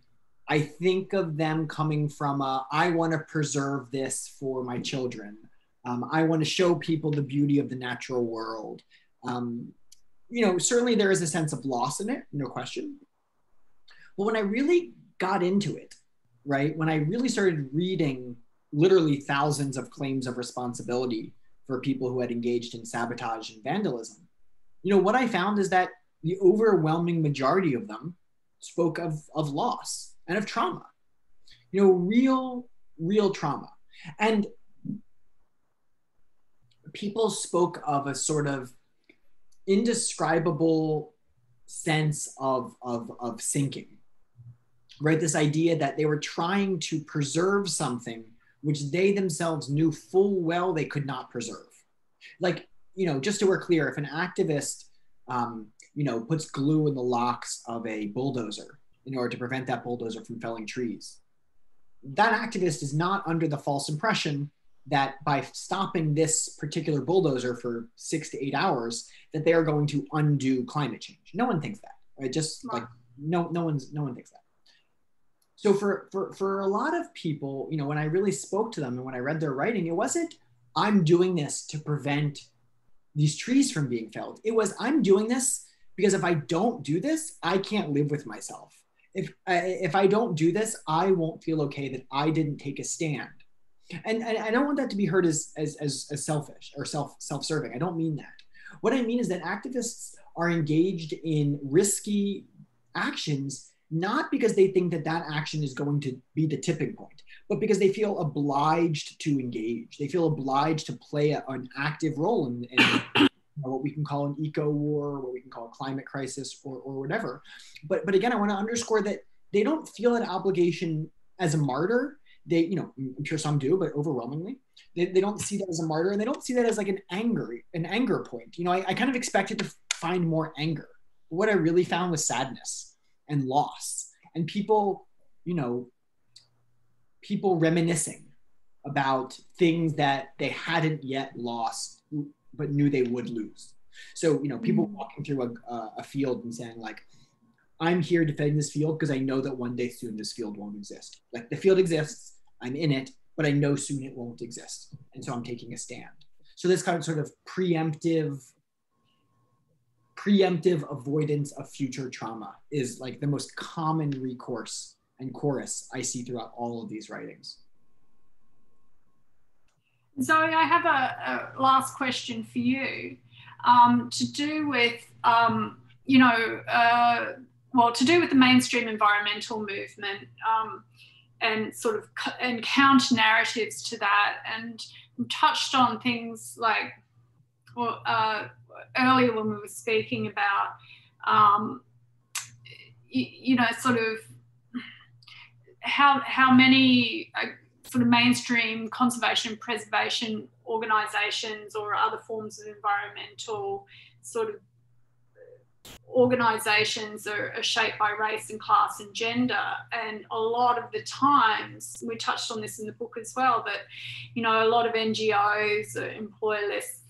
I think of them coming from a, I want to preserve this for my children. Um, I want to show people the beauty of the natural world. Um, you know, certainly there is a sense of loss in it, no question. But when I really got into it, right, when I really started reading literally thousands of claims of responsibility for people who had engaged in sabotage and vandalism. You know, what I found is that the overwhelming majority of them spoke of, of loss and of trauma. You know, real, real trauma. And people spoke of a sort of indescribable sense of, of, of sinking, right? This idea that they were trying to preserve something which they themselves knew full well they could not preserve. Like, you know, just so we're clear, if an activist, um, you know, puts glue in the locks of a bulldozer in order to prevent that bulldozer from felling trees, that activist is not under the false impression that by stopping this particular bulldozer for six to eight hours, that they are going to undo climate change. No one thinks that. Right? Just like no, no one's no one thinks that so for, for for a lot of people you know when i really spoke to them and when i read their writing it wasn't i'm doing this to prevent these trees from being felled it was i'm doing this because if i don't do this i can't live with myself if if i don't do this i won't feel okay that i didn't take a stand. And, and i don't want that to be heard as, as as as selfish or self self-serving. I don't mean that. What i mean is that activists are engaged in risky actions not because they think that that action is going to be the tipping point, but because they feel obliged to engage. They feel obliged to play a, an active role in, in what we can call an eco war, what we can call a climate crisis, or, or whatever. But but again, I want to underscore that they don't feel an obligation as a martyr. They, you know, I'm sure some do, but overwhelmingly, they, they don't see that as a martyr, and they don't see that as like an anger, an anger point. You know, I, I kind of expected to find more anger. What I really found was sadness and loss and people you know people reminiscing about things that they hadn't yet lost but knew they would lose so you know people mm-hmm. walking through a, a field and saying like i'm here defending this field because i know that one day soon this field won't exist like the field exists i'm in it but i know soon it won't exist and so i'm taking a stand so this kind of sort of preemptive preemptive avoidance of future trauma is like the most common recourse and chorus I see throughout all of these writings. Zoe, I have a, a last question for you um, to do with, um, you know, uh, well, to do with the mainstream environmental movement um, and sort of and counter narratives to that, and touched on things like, well, uh, earlier when we were speaking about, um, you, you, know, sort of how how many uh, sort of mainstream conservation and preservation organisations or other forms of environmental sort of organizations are, are, shaped by race and class and gender. And a lot of the times we touched on this in the book as well that you know a lot of ngos employ less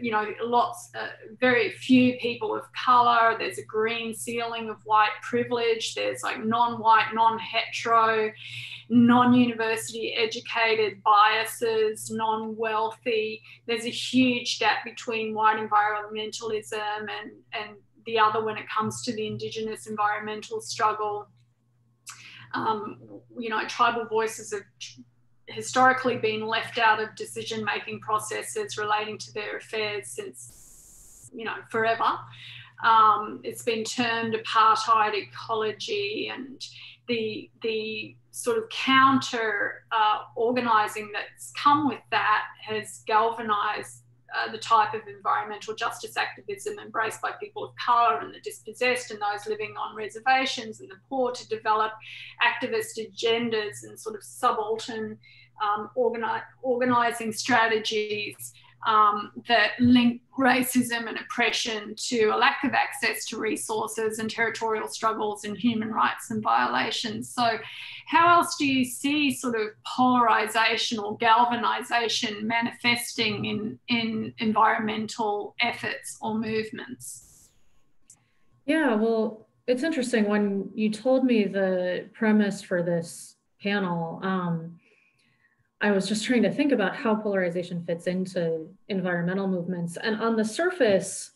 you know, lots, uh, very few people of color. There's a green ceiling of white privilege. There's like non white, non hetero, non university educated biases, non wealthy. There's a huge gap between white environmentalism and, and the other when it comes to the Indigenous environmental struggle. Um, you know, tribal voices are historically been left out of decision making processes relating to their affairs since, you know, forever. Um, it's been termed apartheid ecology and the, the sort of counter uh, organising that's come with that has galvanised uh, the type of environmental justice activism embraced by people of colour and the dispossessed and those living on reservations and the poor to develop activist agendas and sort of subaltern um, organi- organising strategies um, that link racism and oppression to a lack of access to resources and territorial struggles and human rights and violations. So, how else do you see sort of polarization or galvanization manifesting in, in environmental efforts or movements? Yeah, well, it's interesting when you told me the premise for this panel. Um, I was just trying to think about how polarization fits into environmental movements. And on the surface,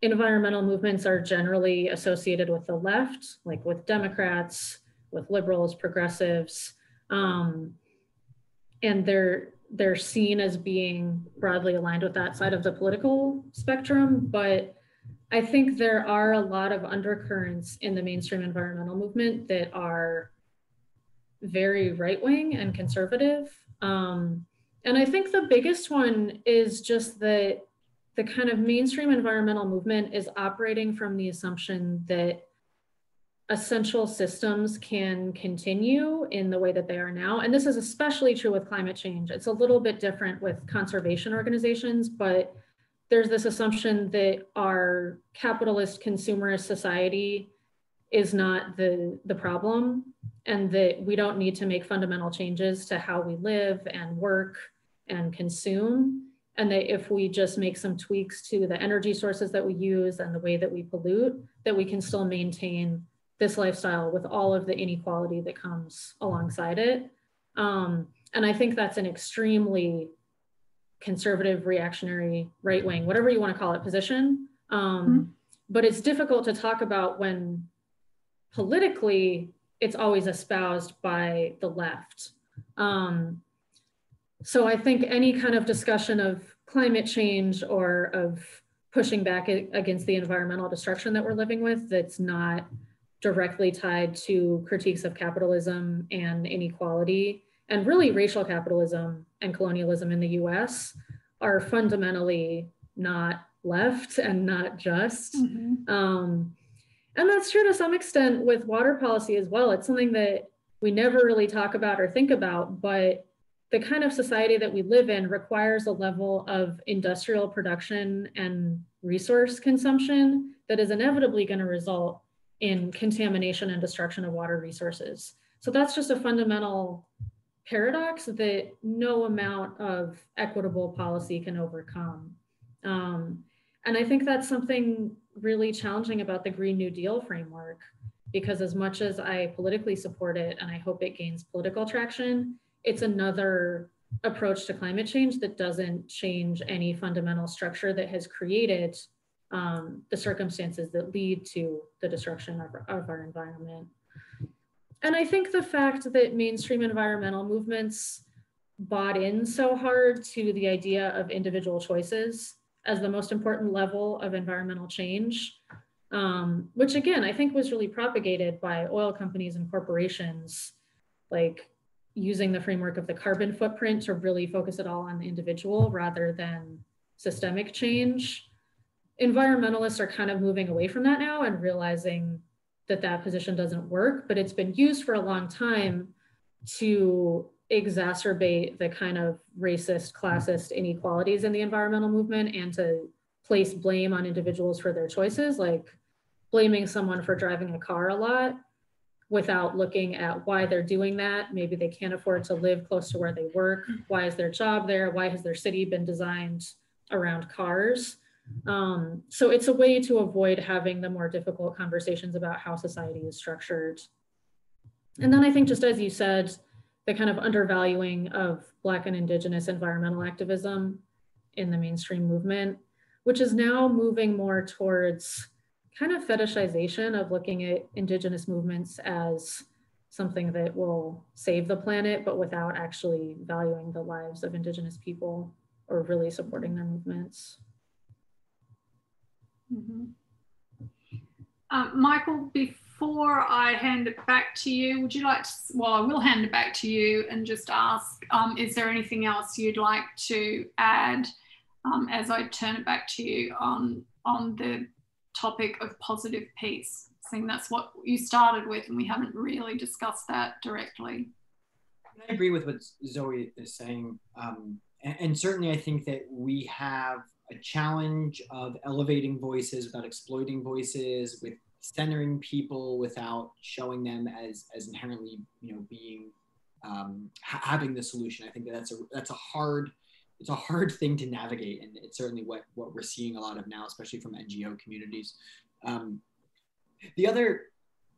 environmental movements are generally associated with the left, like with Democrats, with liberals, progressives. Um, and they're they're seen as being broadly aligned with that side of the political spectrum. But I think there are a lot of undercurrents in the mainstream environmental movement that are very right wing and conservative. Um, and I think the biggest one is just that the kind of mainstream environmental movement is operating from the assumption that essential systems can continue in the way that they are now. And this is especially true with climate change. It's a little bit different with conservation organizations, but there's this assumption that our capitalist consumerist society is not the, the problem and that we don't need to make fundamental changes to how we live and work and consume. And that if we just make some tweaks to the energy sources that we use and the way that we pollute, that we can still maintain this lifestyle with all of the inequality that comes alongside it. Um, and I think that's an extremely conservative, reactionary, right wing, whatever you want to call it, position. Um, mm-hmm. But it's difficult to talk about when politically it's always espoused by the left. Um, so I think any kind of discussion of climate change or of pushing back against the environmental destruction that we're living with that's not directly tied to critiques of capitalism and inequality and really racial capitalism and colonialism in the US are fundamentally not left and not just. Mm-hmm. Um, and that's true to some extent with water policy as well. It's something that we never really talk about or think about, but the kind of society that we live in requires a level of industrial production and resource consumption that is inevitably going to result in contamination and destruction of water resources. So that's just a fundamental paradox that no amount of equitable policy can overcome. Um, and I think that's something really challenging about the Green New Deal framework, because as much as I politically support it and I hope it gains political traction, it's another approach to climate change that doesn't change any fundamental structure that has created um, the circumstances that lead to the destruction of, of our environment. And I think the fact that mainstream environmental movements bought in so hard to the idea of individual choices as the most important level of environmental change, um, which again, I think was really propagated by oil companies and corporations, like using the framework of the carbon footprint to really focus it all on the individual rather than systemic change. Environmentalists are kind of moving away from that now and realizing that that position doesn't work, but it's been used for a long time to exacerbate the kind of racist, classist inequalities in the environmental movement and to place blame on individuals for their choices, like blaming someone for driving a car a lot without looking at why they're doing that. Maybe they can't afford to live close to where they work. Why is their job there? Why has their city been designed around cars? Um, so it's a way to avoid having the more difficult conversations about how society is structured. And then I think just as you said, the kind of undervaluing of Black and Indigenous environmental activism in the mainstream movement, which is now moving more towards kind of fetishization of looking at Indigenous movements as something that will save the planet, but without actually valuing the lives of Indigenous people or really supporting their movements. Mm -hmm. Michael, before before I hand it back to you, would you like to, well, I will hand it back to you and just ask, um, is there anything else you'd like to add um, as I turn it back to you on, on the topic of positive peace? Seeing that's what you started with and we haven't really discussed that directly. I agree with what Zoe is saying. Um, and, and certainly I think that we have a challenge of elevating voices without exploiting voices, with centering people without showing them as as inherently you know being um, ha- having the solution. I think that that's a that's a hard it's a hard *laughs* thing to navigate, and it's certainly what what we're seeing a lot of now, especially from NGO communities. Um, the other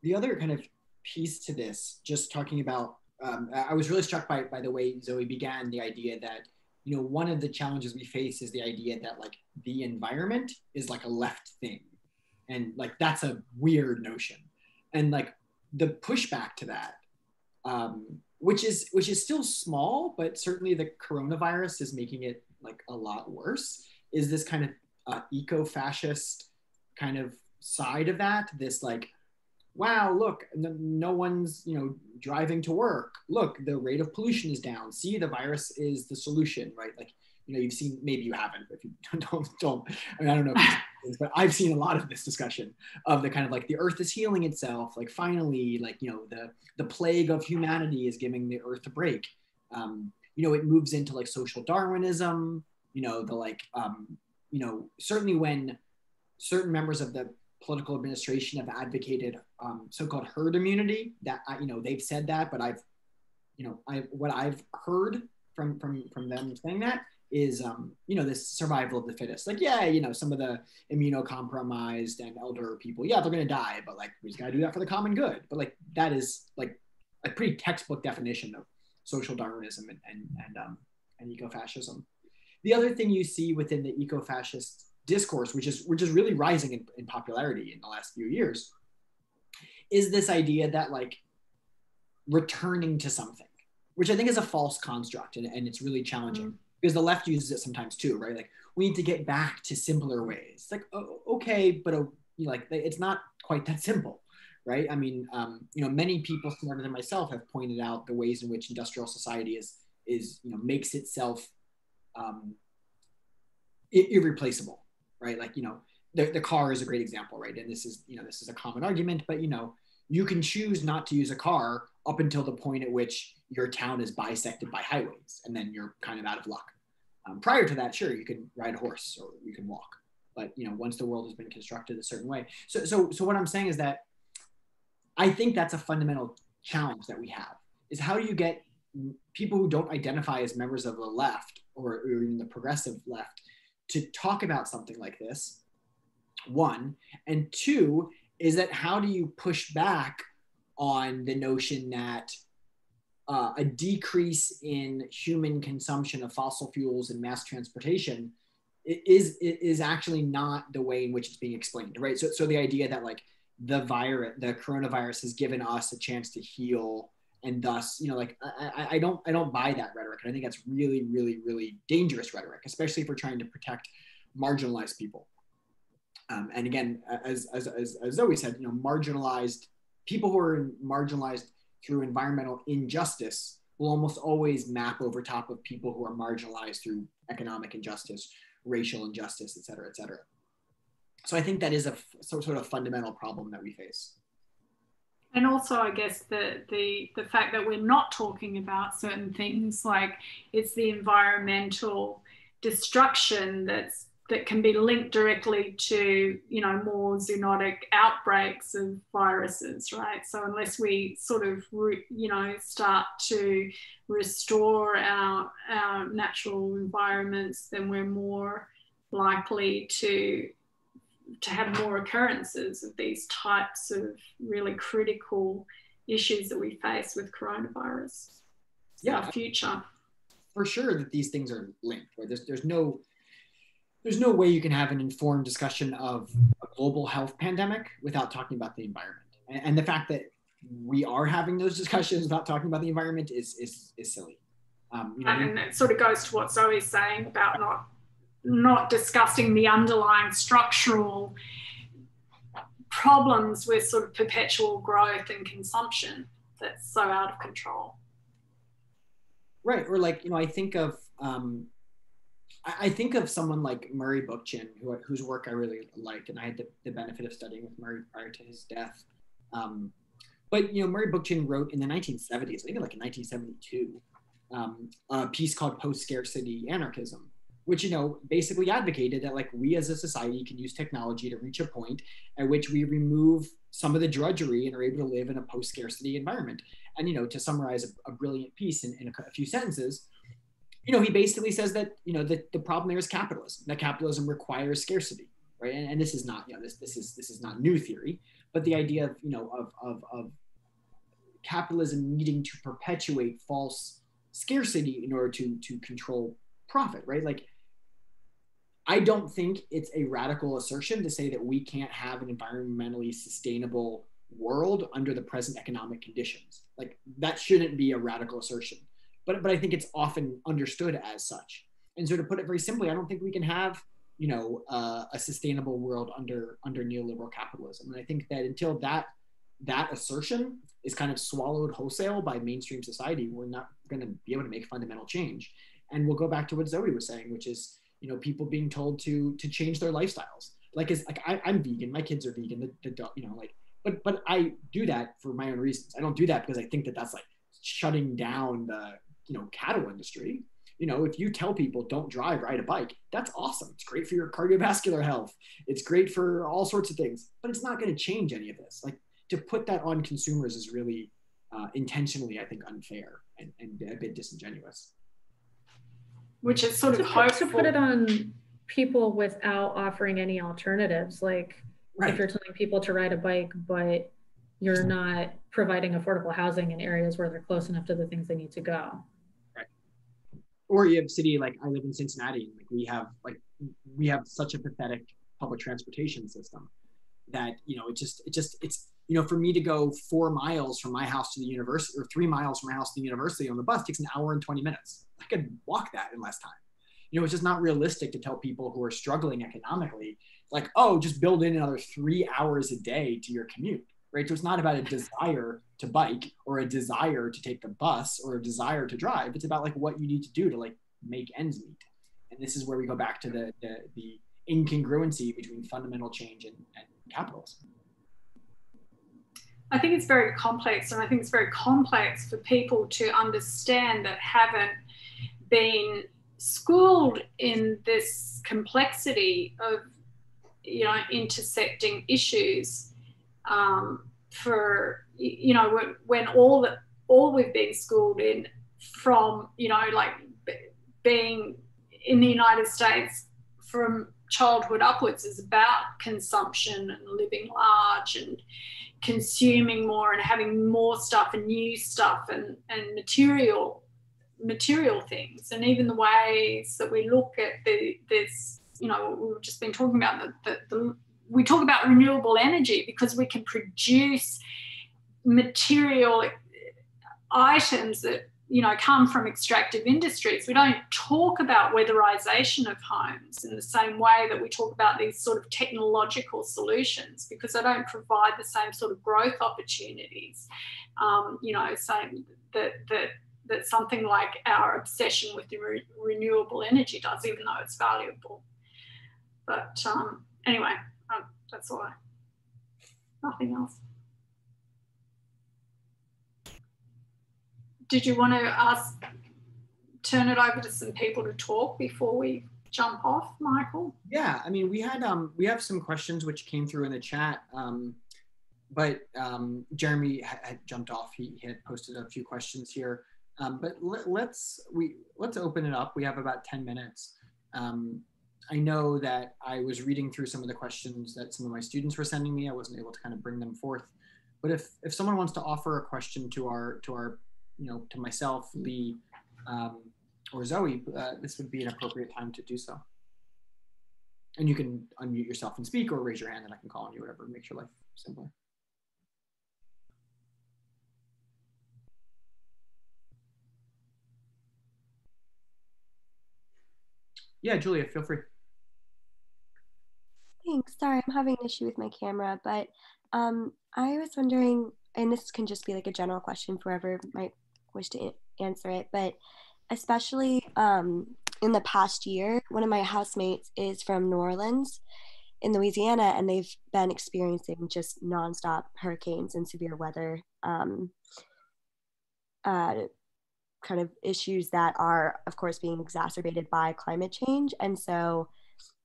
the other kind of piece to this, just talking about, um, I was really struck by by the way Zoe began the idea that you know one of the challenges we face is the idea that like the environment is like a left thing and like that's a weird notion. And like the pushback to that um, which is which is still small but certainly the coronavirus is making it like a lot worse is this kind of uh, eco-fascist kind of side of that this like wow look no one's you know driving to work. Look the rate of pollution is down. See the virus is the solution right? Like you know you've seen maybe you haven't but if you *laughs* don't don't I, mean, I don't know but I've seen a lot of this discussion of the kind of like the earth is healing itself like finally like you know the the plague of humanity is giving the earth a break. Um, you know it moves into like social Darwinism you know the like um, you know certainly when certain members of the political administration have advocated um, so-called herd immunity that you know they've said that but I've you know I what I've heard from from from them saying that is um, you know this survival of the fittest. Like yeah you know some of the immunocompromised and elder people yeah they're gonna die but like we just gotta do that for the common good. But like that is like a pretty textbook definition of social darwinism and and and, um, and eco-fascism. The other thing you see within the eco-fascist discourse which is which is really rising in, in popularity in the last few years is this idea that like returning to something which i think is a false construct and, and it's really challenging. Mm-hmm because the left uses it sometimes too, right? Like we need to get back to simpler ways. It's like oh, okay, but you know, like it's not quite that simple, right? I mean, um, you know, many people smarter than myself have pointed out the ways in which industrial society is is you know makes itself um, irreplaceable, right? Like you know, the, the car is a great example, right? And this is you know this is a common argument, but you know, you can choose not to use a car up until the point at which your town is bisected by highways, and then you're kind of out of luck. Um, prior to that, sure, you can ride a horse or you can walk, but you know, once the world has been constructed a certain way. So, so, so what I'm saying is that I think that's a fundamental challenge that we have is how do you get people who don't identify as members of the left or, or even the progressive left to talk about something like this one and two is that how do you push back on the notion that uh, a decrease in human consumption of fossil fuels and mass transportation is is actually not the way in which it's being explained, right? So, so the idea that like the virus, the coronavirus, has given us a chance to heal, and thus, you know, like I, I don't I don't buy that rhetoric, and I think that's really, really, really dangerous rhetoric, especially if we're trying to protect marginalized people. Um, and again, as, as, as, as Zoe said, you know, marginalized people who are marginalized through environmental injustice will almost always map over top of people who are marginalized through economic injustice, racial injustice, et cetera, et cetera. So I think that is a sort of fundamental problem that we face. And also, I guess the, the the fact that we're not talking about certain things like it's the environmental destruction that's that can be linked directly to you know more zoonotic outbreaks of viruses right? So unless we sort of you know start to restore our our natural environments then we're more likely to to have more occurrences of these types of really critical issues that we face with coronavirus. Yeah. our future. For sure that these things are linked right there's there's no there's no way you can have an informed discussion of a global health pandemic without talking about the environment. And, and the fact that we are having those *laughs* discussions without talking about the environment is is, is silly. Um, you know, and it sort of goes to what Zoe's saying about not not discussing the underlying structural problems with sort of perpetual growth and consumption that's so out of control. Right, or like you know, I think of um, I think of someone like Murray Bookchin, who, whose work I really like, and I had the, the benefit of studying with Murray prior to his death. Um, but you know, Murray Bookchin wrote in the 1970s, I think like in 1972, um, a piece called Post Scarcity Anarchism, which you know basically advocated that like we as a society can use technology to reach a point at which we remove some of the drudgery and are able to live in a post scarcity environment. And you know, to summarize a, a brilliant piece in, in a, a few sentences, you know, he basically says that you know the, the problem there is capitalism. That capitalism requires scarcity, right? And, and this is not you know this this is this is not new theory, but the idea of you know of of, of capitalism needing to perpetuate false scarcity in order to to control profit, right? Like I don't think it's a radical assertion to say that we can't have an environmentally sustainable world under the present economic conditions. Like that shouldn't be a radical assertion. But but I think it's often understood as such. And so to put it very simply, I don't think we can have you know uh, a sustainable world under under neoliberal capitalism. And I think that until that that assertion is kind of swallowed wholesale by mainstream society, we're not going to be able to make fundamental change. And we'll go back to what Zoe was saying, which is you know people being told to to change their lifestyles like as like I, am vegan my kids are vegan the, the you know like but but i do that for my own reasons i don't do that because i think that that's like shutting down the you know cattle industry you know if you tell people don't drive ride a bike that's awesome it's great for your cardiovascular health it's great for all sorts of things but it's not going to change any of this like to put that on consumers is really uh, intentionally i think unfair and, and a bit disingenuous which is sort to of put, to put it on people without offering any alternatives. Like right. if you're telling people to ride a bike, but you're not providing affordable housing in areas where they're close enough to the things they need to go. Or you have city like I live in Cincinnati. Like we have like we have such a pathetic public transportation system that you know it just it just it's you know for me to go four miles from my house to the university or three miles from my house to the university on the bus takes an hour and 20 minutes I could walk that in less time. You know, it's just not realistic to tell people who are struggling economically, like, oh, just build in another three hours a day to your commute, right? So it's not about a desire to bike or a desire to take the bus or a desire to drive. It's about like what you need to do to like make ends meet. And this is where we go back to the the, the incongruency between fundamental change and, and capitalism. I think it's very complex, and I think it's very complex for people to understand that haven't been schooled in this complexity of you know intersecting issues um, for you know when, all that all we've been schooled in from you know like being in the United States from childhood upwards is about consumption and living large and consuming more and having more stuff and new stuff and, and material material things. And even the ways that we look at the, this, you know, we've just been talking about the, the, the we talk about renewable energy because we can produce material items that you know come from extractive industries we don't talk about weatherization of homes in the same way that we talk about these sort of technological solutions because they don't provide the same sort of growth opportunities um, you know same that that that something like our obsession with re- renewable energy does, even though it's valuable. But um, anyway, um, that's all. I, nothing else. Did you want to ask, turn it over to some people to talk before we jump off, Michael? Yeah, I mean, we had um, we have some questions which came through in the chat. Um, but um, Jeremy had, had, jumped off. He, he, had posted a few questions here. Um, but let, let's we let's open it up. We have about ten minutes. Um, I know that I was reading through some of the questions that some of my students were sending me. I wasn't able to kind of bring them forth. But if if someone wants to offer a question to our to our you know to myself, Lea, um, or Zoe, uh, this would be an appropriate time to do so. And you can unmute yourself and speak, or raise your hand, and I can call on you, whatever makes your life simpler. Yeah, Julia, feel free. Thanks. Sorry, I'm having an issue with my camera, but um, I was wondering, and this can just be like a general question for whoever might wish to answer it, but especially um, in the past year, one of my housemates is from New Orleans in Louisiana, and they've been experiencing just nonstop hurricanes and severe weather um, uh, kind of issues that are, of course, being exacerbated by climate change. And so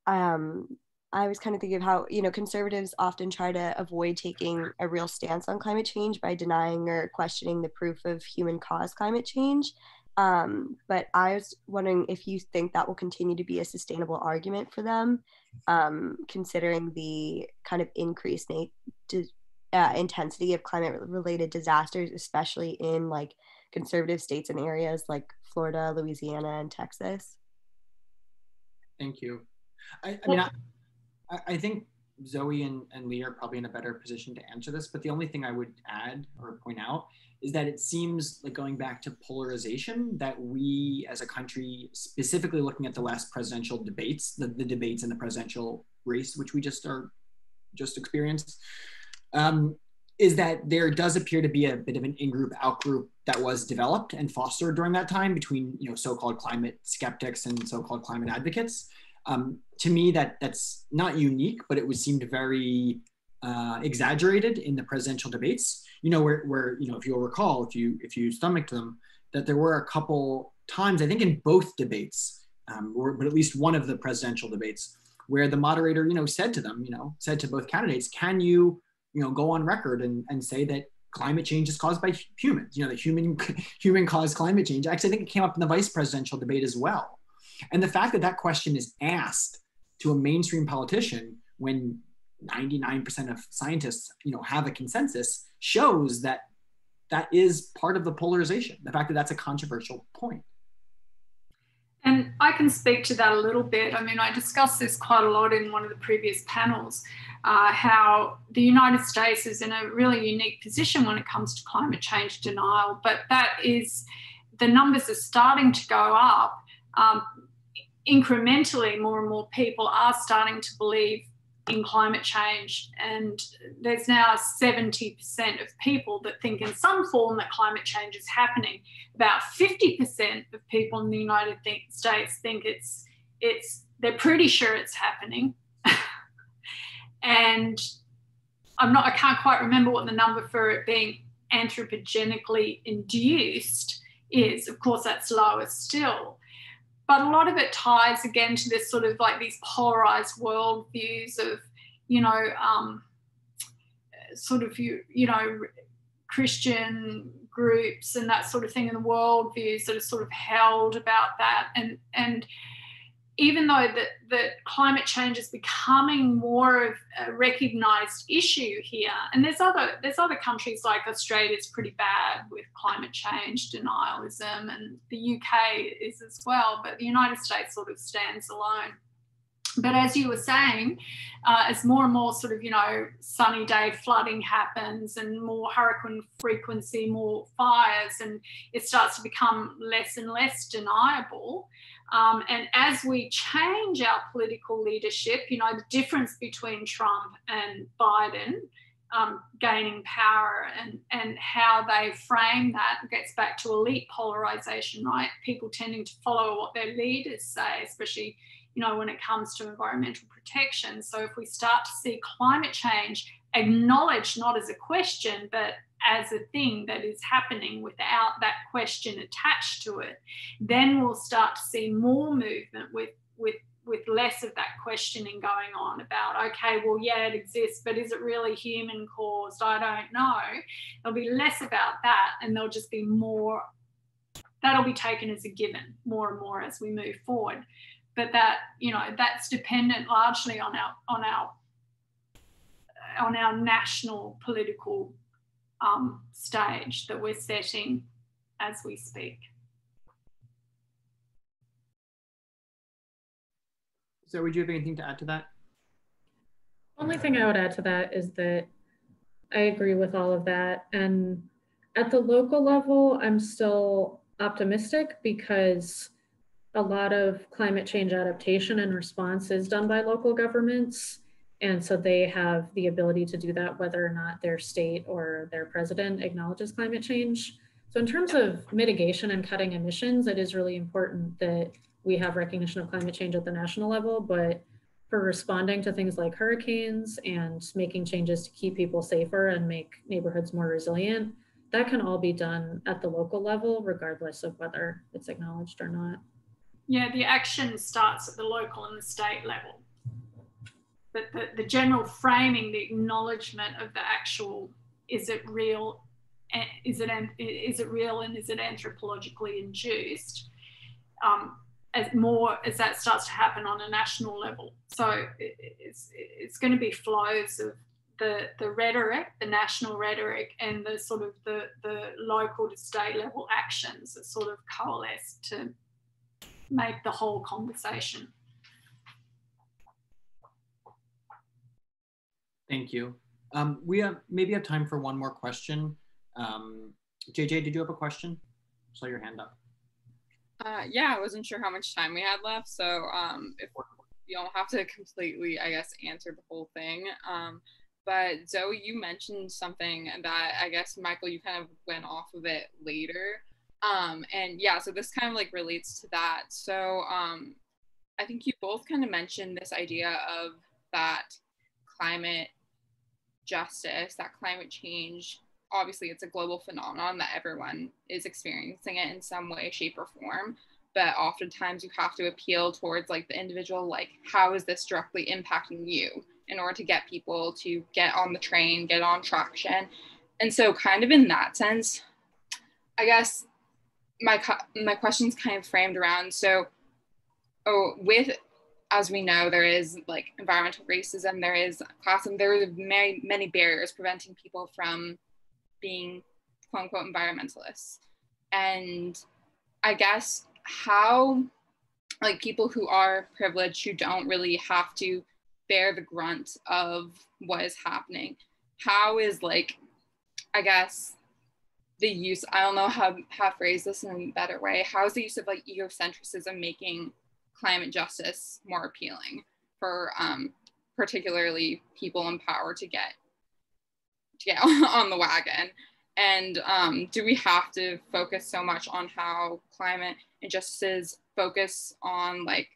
um, I was kind of thinking of how, you know, conservatives often try to avoid taking a real stance on climate change by denying or questioning the proof of human caused climate change. Um, but I was wondering if you think that will continue to be a sustainable argument for them, um, considering the kind of increased na- uh, intensity of climate related disasters, especially in like conservative states and areas like Florida, Louisiana, and Texas. Thank you. I, I mean, I, I think Zoe and, and Lea are probably in a better position to answer this, but the only thing I would add or point out is that it seems like going back to polarization that we as a country, specifically looking at the last presidential debates, the, the debates in the presidential race, which we just are just experienced, um, is that there does appear to be a bit of an in-group out-group that was developed and fostered during that time between you know so-called climate skeptics and so-called climate advocates. Um, to me, that that's not unique, but it was seemed very uh, exaggerated in the presidential debates. You know, where, where you know, if you'll recall, if you if you stomached them, that there were a couple times, I think, in both debates, um, or but at least one of the presidential debates, where the moderator, you know, said to them, you know, said to both candidates, "Can you, you know, go on record and and say that climate change is caused by humans? You know, that human *laughs* human caused climate change." Actually, I think it came up in the vice presidential debate as well. And the fact that that question is asked to a mainstream politician when 99% of scientists you know have a consensus shows that that is part of the polarization the fact that that's a controversial point. and i can speak to that a little bit i mean i discussed this quite a lot in one of the previous panels uh, how the united states is in a really unique position when it comes to climate change denial but that is the numbers are starting to go up um, incrementally more and more people are starting to believe in climate change and there's now 70% of people that think in some form that climate change is happening. About 50% of people in the united states think it's it's they're pretty sure it's happening. *laughs* And i'm not i can't quite remember what the number for it being anthropogenically induced is. Of course that's lower still but a lot of it ties again to this sort of like these polarized worldviews of, you know, um, sort of you you know Christian groups and that sort of thing, and the worldviews that are sort of held about that, and and even though that, that climate change is becoming more of a recognized issue here, and there's other there's other countries like Australia is pretty bad with climate change denialism, and the UK is as well, but the United States sort of stands alone. But as you were saying, uh, as more and more sort of, you know, sunny day flooding happens and more hurricane frequency, more fires, and it starts to become less and less deniable, um, and as we change our political leadership, you know, the difference between Trump and Biden um, gaining power and, and how they frame that gets back to elite polarization, right? People tending to follow what their leaders say, especially, you know, when it comes to environmental protection. So if we start to see climate change acknowledged not as a question, but as a thing that is happening without that question attached to it, then we'll start to see more movement with with with less of that questioning going on about okay well yeah it exists but is it really human caused? I don't know. There'll be less about that and there'll just be more that'll be taken as a given more and more as we move forward. But that you know that's dependent largely on our on our on our national political um, stage that we're setting as we speak. So would you have anything to add to that? Only thing I would add to that is that I agree with all of that. And at the local level, I'm still optimistic because a lot of climate change adaptation and response is done by local governments. And so they have the ability to do that whether or not their state or their president acknowledges climate change. So in terms of mitigation and cutting emissions, it is really important that we have recognition of climate change at the national level, but for responding to things like hurricanes and making changes to keep people safer and make neighborhoods more resilient, that can all be done at the local level, regardless of whether it's acknowledged or not. Yeah, the action starts at the local and the state level. But the, the general framing, the acknowledgement of the actual, is it real? Is it, is it real and is it anthropologically induced? Um, as more as that starts to happen on a national level. So it's, it's going to be flows of the, the rhetoric, the national rhetoric, and the sort of the, the local to state level actions that sort of coalesce to make the whole conversation. Thank you. Um, we have maybe have time for one more question. Um, JJ, did you have a question? I saw your hand up. Uh, yeah, I wasn't sure how much time we had left, so um, if you don't have to completely, I guess, answer the whole thing. Um, but Zoe, you mentioned something that I guess Michael, you kind of went off of it later. Um, and yeah, so this kind of like relates to that. So um, I think you both kind of mentioned this idea of that climate justice, that climate change. Obviously, it's a global phenomenon that everyone is experiencing it in some way, shape, or form. But oftentimes, you have to appeal towards like the individual, like, how is this directly impacting you in order to get people to get on the train, get on traction? And so, kind of in that sense, I guess my my question's kind of framed around so oh with as we know there is like environmental racism there is classism there are many many barriers preventing people from being quote unquote environmentalists. And i guess how like people who are privileged who don't really have to bear the grunt of what is happening how is like i guess the use i don't know how how to phrase this in a better way how is the use of like egocentrism making climate justice more appealing for um, particularly people in power to get to get *laughs* on the wagon. And um, do we have to focus so much on how climate injustices focus on like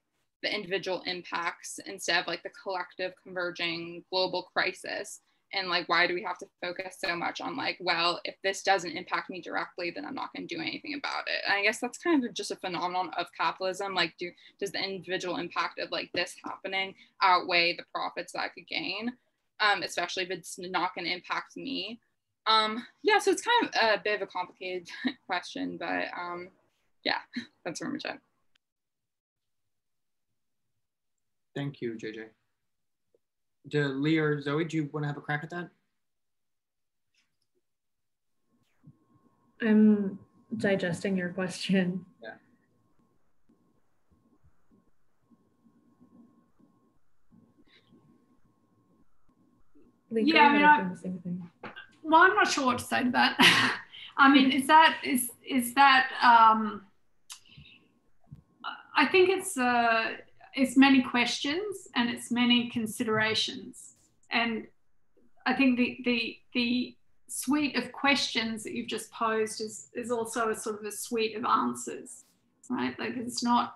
the individual impacts instead of like the collective converging global crisis and like why do we have to focus so much on like well if this doesn't impact me directly then i'm not going to do anything about it. And i guess that's kind of just a phenomenon of capitalism. Like do does the individual impact of like this happening outweigh the profits that i could gain? Um, especially if it's not going to impact me. Um, yeah so it's kind of a bit of a complicated *laughs* question but um, yeah *laughs* that's where i'm at thank you jj do Lea or Zoe, do you want to have a crack at that? I'm digesting your question. Yeah. Lea, yeah, I mean, I, well, I'm not sure what to say to that. *laughs* I mean, is that is is that? Um, I think it's. Uh, it's many questions and it's many considerations. And I think the the the suite of questions that you've just posed is is also a sort of a suite of answers, right? Like it's not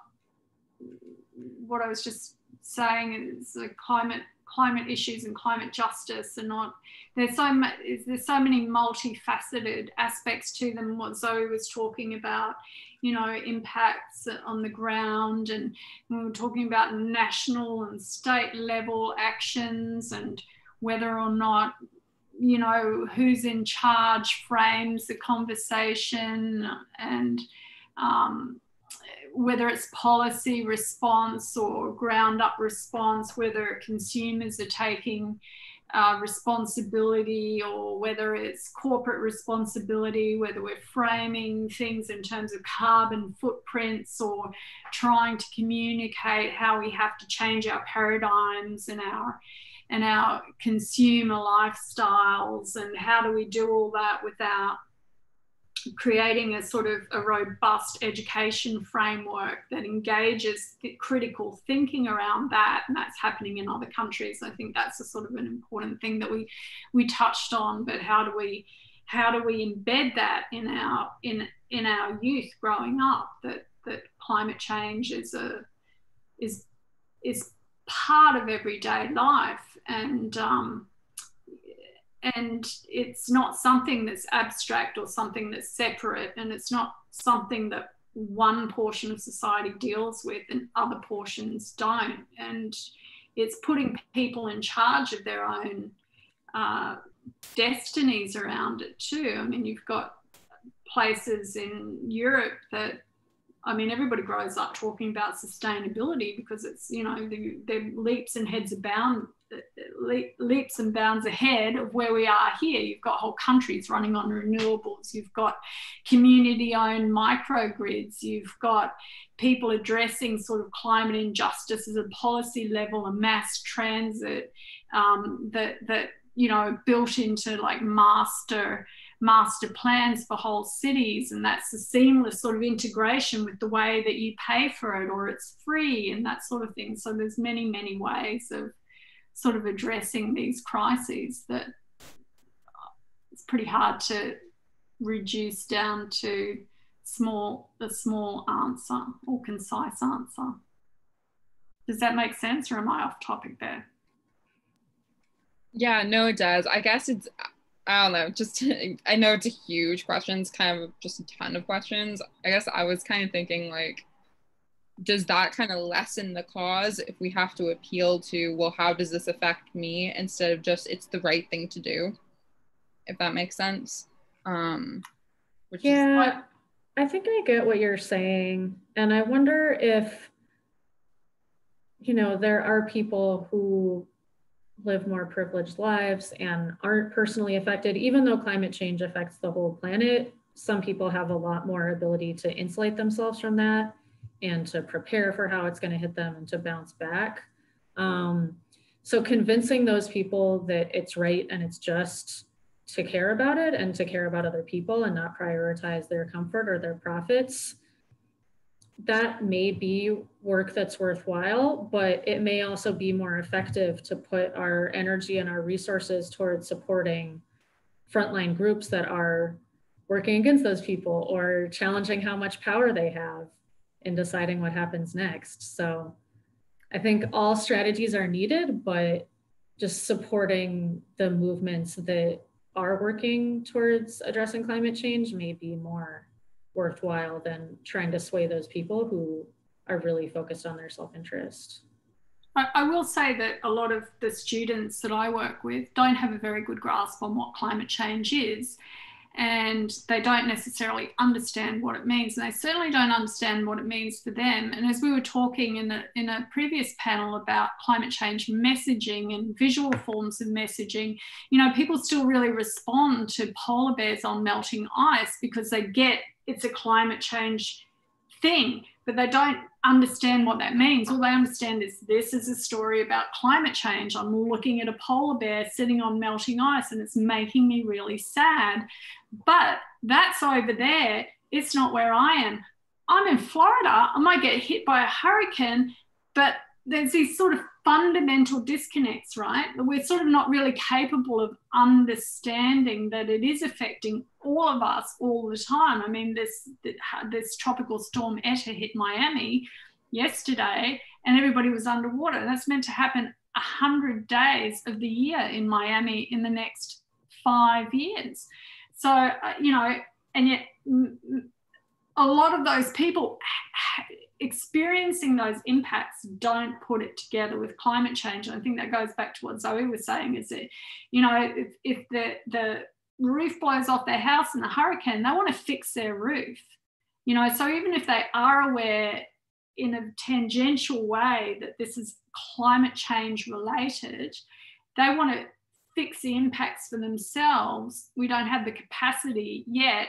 what I was just saying is the climate climate issues and climate justice are not there's so much there's so many multifaceted aspects to them what zoe was talking about you know impacts on the ground and we were talking about national and state level actions and whether or not you know who's in charge frames the conversation and um, whether it's policy response or ground up response, whether consumers are taking uh, responsibility or whether it's corporate responsibility, whether we're framing things in terms of carbon footprints or trying to communicate how we have to change our paradigms and our and our consumer lifestyles and how do we do all that without creating a sort of a robust education framework that engages critical thinking around that and that's happening in other countries. I think that's a sort of an important thing that we we touched on but how do we how do we embed that in our in in our youth growing up that that climate change is a is is part of everyday life? And um, and it's not something that's abstract or something that's separate and it's not something that one portion of society deals with and other portions don't. And it's putting people in charge of their own uh, destinies around it too. I mean you've got places in europe that I mean, everybody grows up talking about sustainability because it's, you know, they're leaps and heads abound, leaps and bounds ahead of where we are here. You've got whole countries running on renewables. You've got community owned microgrids. You've got people addressing sort of climate injustice as a policy level and mass transit um, that, that, you know, built into like master master plans for whole cities and that's the seamless sort of integration with the way that you pay for it or it's free and that sort of thing. So there's many many ways of sort of addressing these crises that it's pretty hard to reduce down to small a small answer or concise answer. Does that make sense or am i off topic there? Yeah no it does. I guess it's I don't know, just *laughs* I know it's a huge question, it's kind of just a ton of questions. I guess I was kind of thinking like does that kind of lessen the cause if we have to appeal to well how does this affect me instead of just it's the right thing to do if that makes sense um which yeah i think i get what you're saying and i wonder if you know there are people who live more privileged lives and aren't personally affected, even though climate change affects the whole planet. Some people have a lot more ability to insulate themselves from that and to prepare for how it's going to hit them and to bounce back. Um, so, convincing those people that it's right and it's just to care about it and to care about other people and not prioritize their comfort or their profits that may be work that's worthwhile, but it may also be more effective to put our energy and our resources towards supporting frontline groups that are working against those people or challenging how much power they have in deciding what happens next. So I think all strategies are needed, but just supporting the movements that are working towards addressing climate change may be more worthwhile than trying to sway those people who are really focused on their self-interest. I, I will say that a lot of the students that I work with don't have a very good grasp on what climate change is and they don't necessarily understand what it means and they certainly don't understand what it means for them and as we were talking in a, in a previous panel about climate change messaging and visual forms of messaging you know people still really respond to polar bears on melting ice because they get it's a climate change thing, but they don't understand what that means. All they understand is this is a story about climate change. I'm looking at a polar bear sitting on melting ice and it's making me really sad. But that's over there. It's not where I am. I'm in Florida. I might get hit by a hurricane, but there's these sort of fundamental disconnects, right? We're sort of not really capable of understanding that it is affecting all of us all the time. I mean, this this tropical storm Eta hit Miami yesterday, and everybody was underwater. That's meant to happen a hundred days of the year in Miami in the next five years. So uh, you know, and yet a lot of those people experiencing those impacts don't put it together with climate change. And I think that goes back to what Zoe was saying is that, you know, if, if the, the roof blows off their house in a hurricane, they want to fix their roof. You know, so even if they are aware in a tangential way that this is climate change related, they want to fix the impacts for themselves. We don't have the capacity yet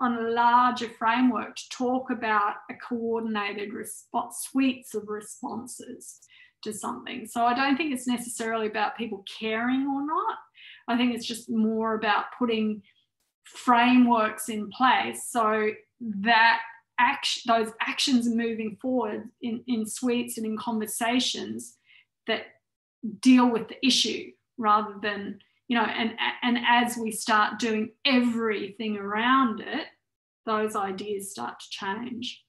on a larger framework to talk about a coordinated response, suites of responses to something. So I don't think it's necessarily about people caring or not. I think it's just more about putting frameworks in place so that action, those actions moving forward in, in suites and in conversations that deal with the issue rather than you know, and and as we start doing everything around it, those ideas start to change.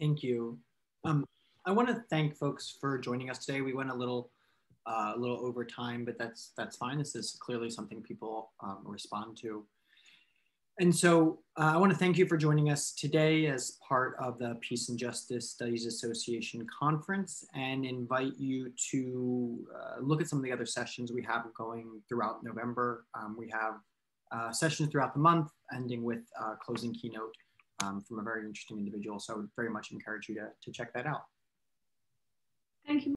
Thank you. Um, I want to thank folks for joining us today. We went a little uh, a little over time, but that's that's fine. This is clearly something people um, respond to. And so uh, I want to thank you for joining us today as part of the Peace and Justice Studies Association conference and invite you to uh, look at some of the other sessions we have going throughout November. Um, we have uh, sessions throughout the month, ending with a closing keynote um, from a very interesting individual. So I would very much encourage you to, to check that out. Thank you.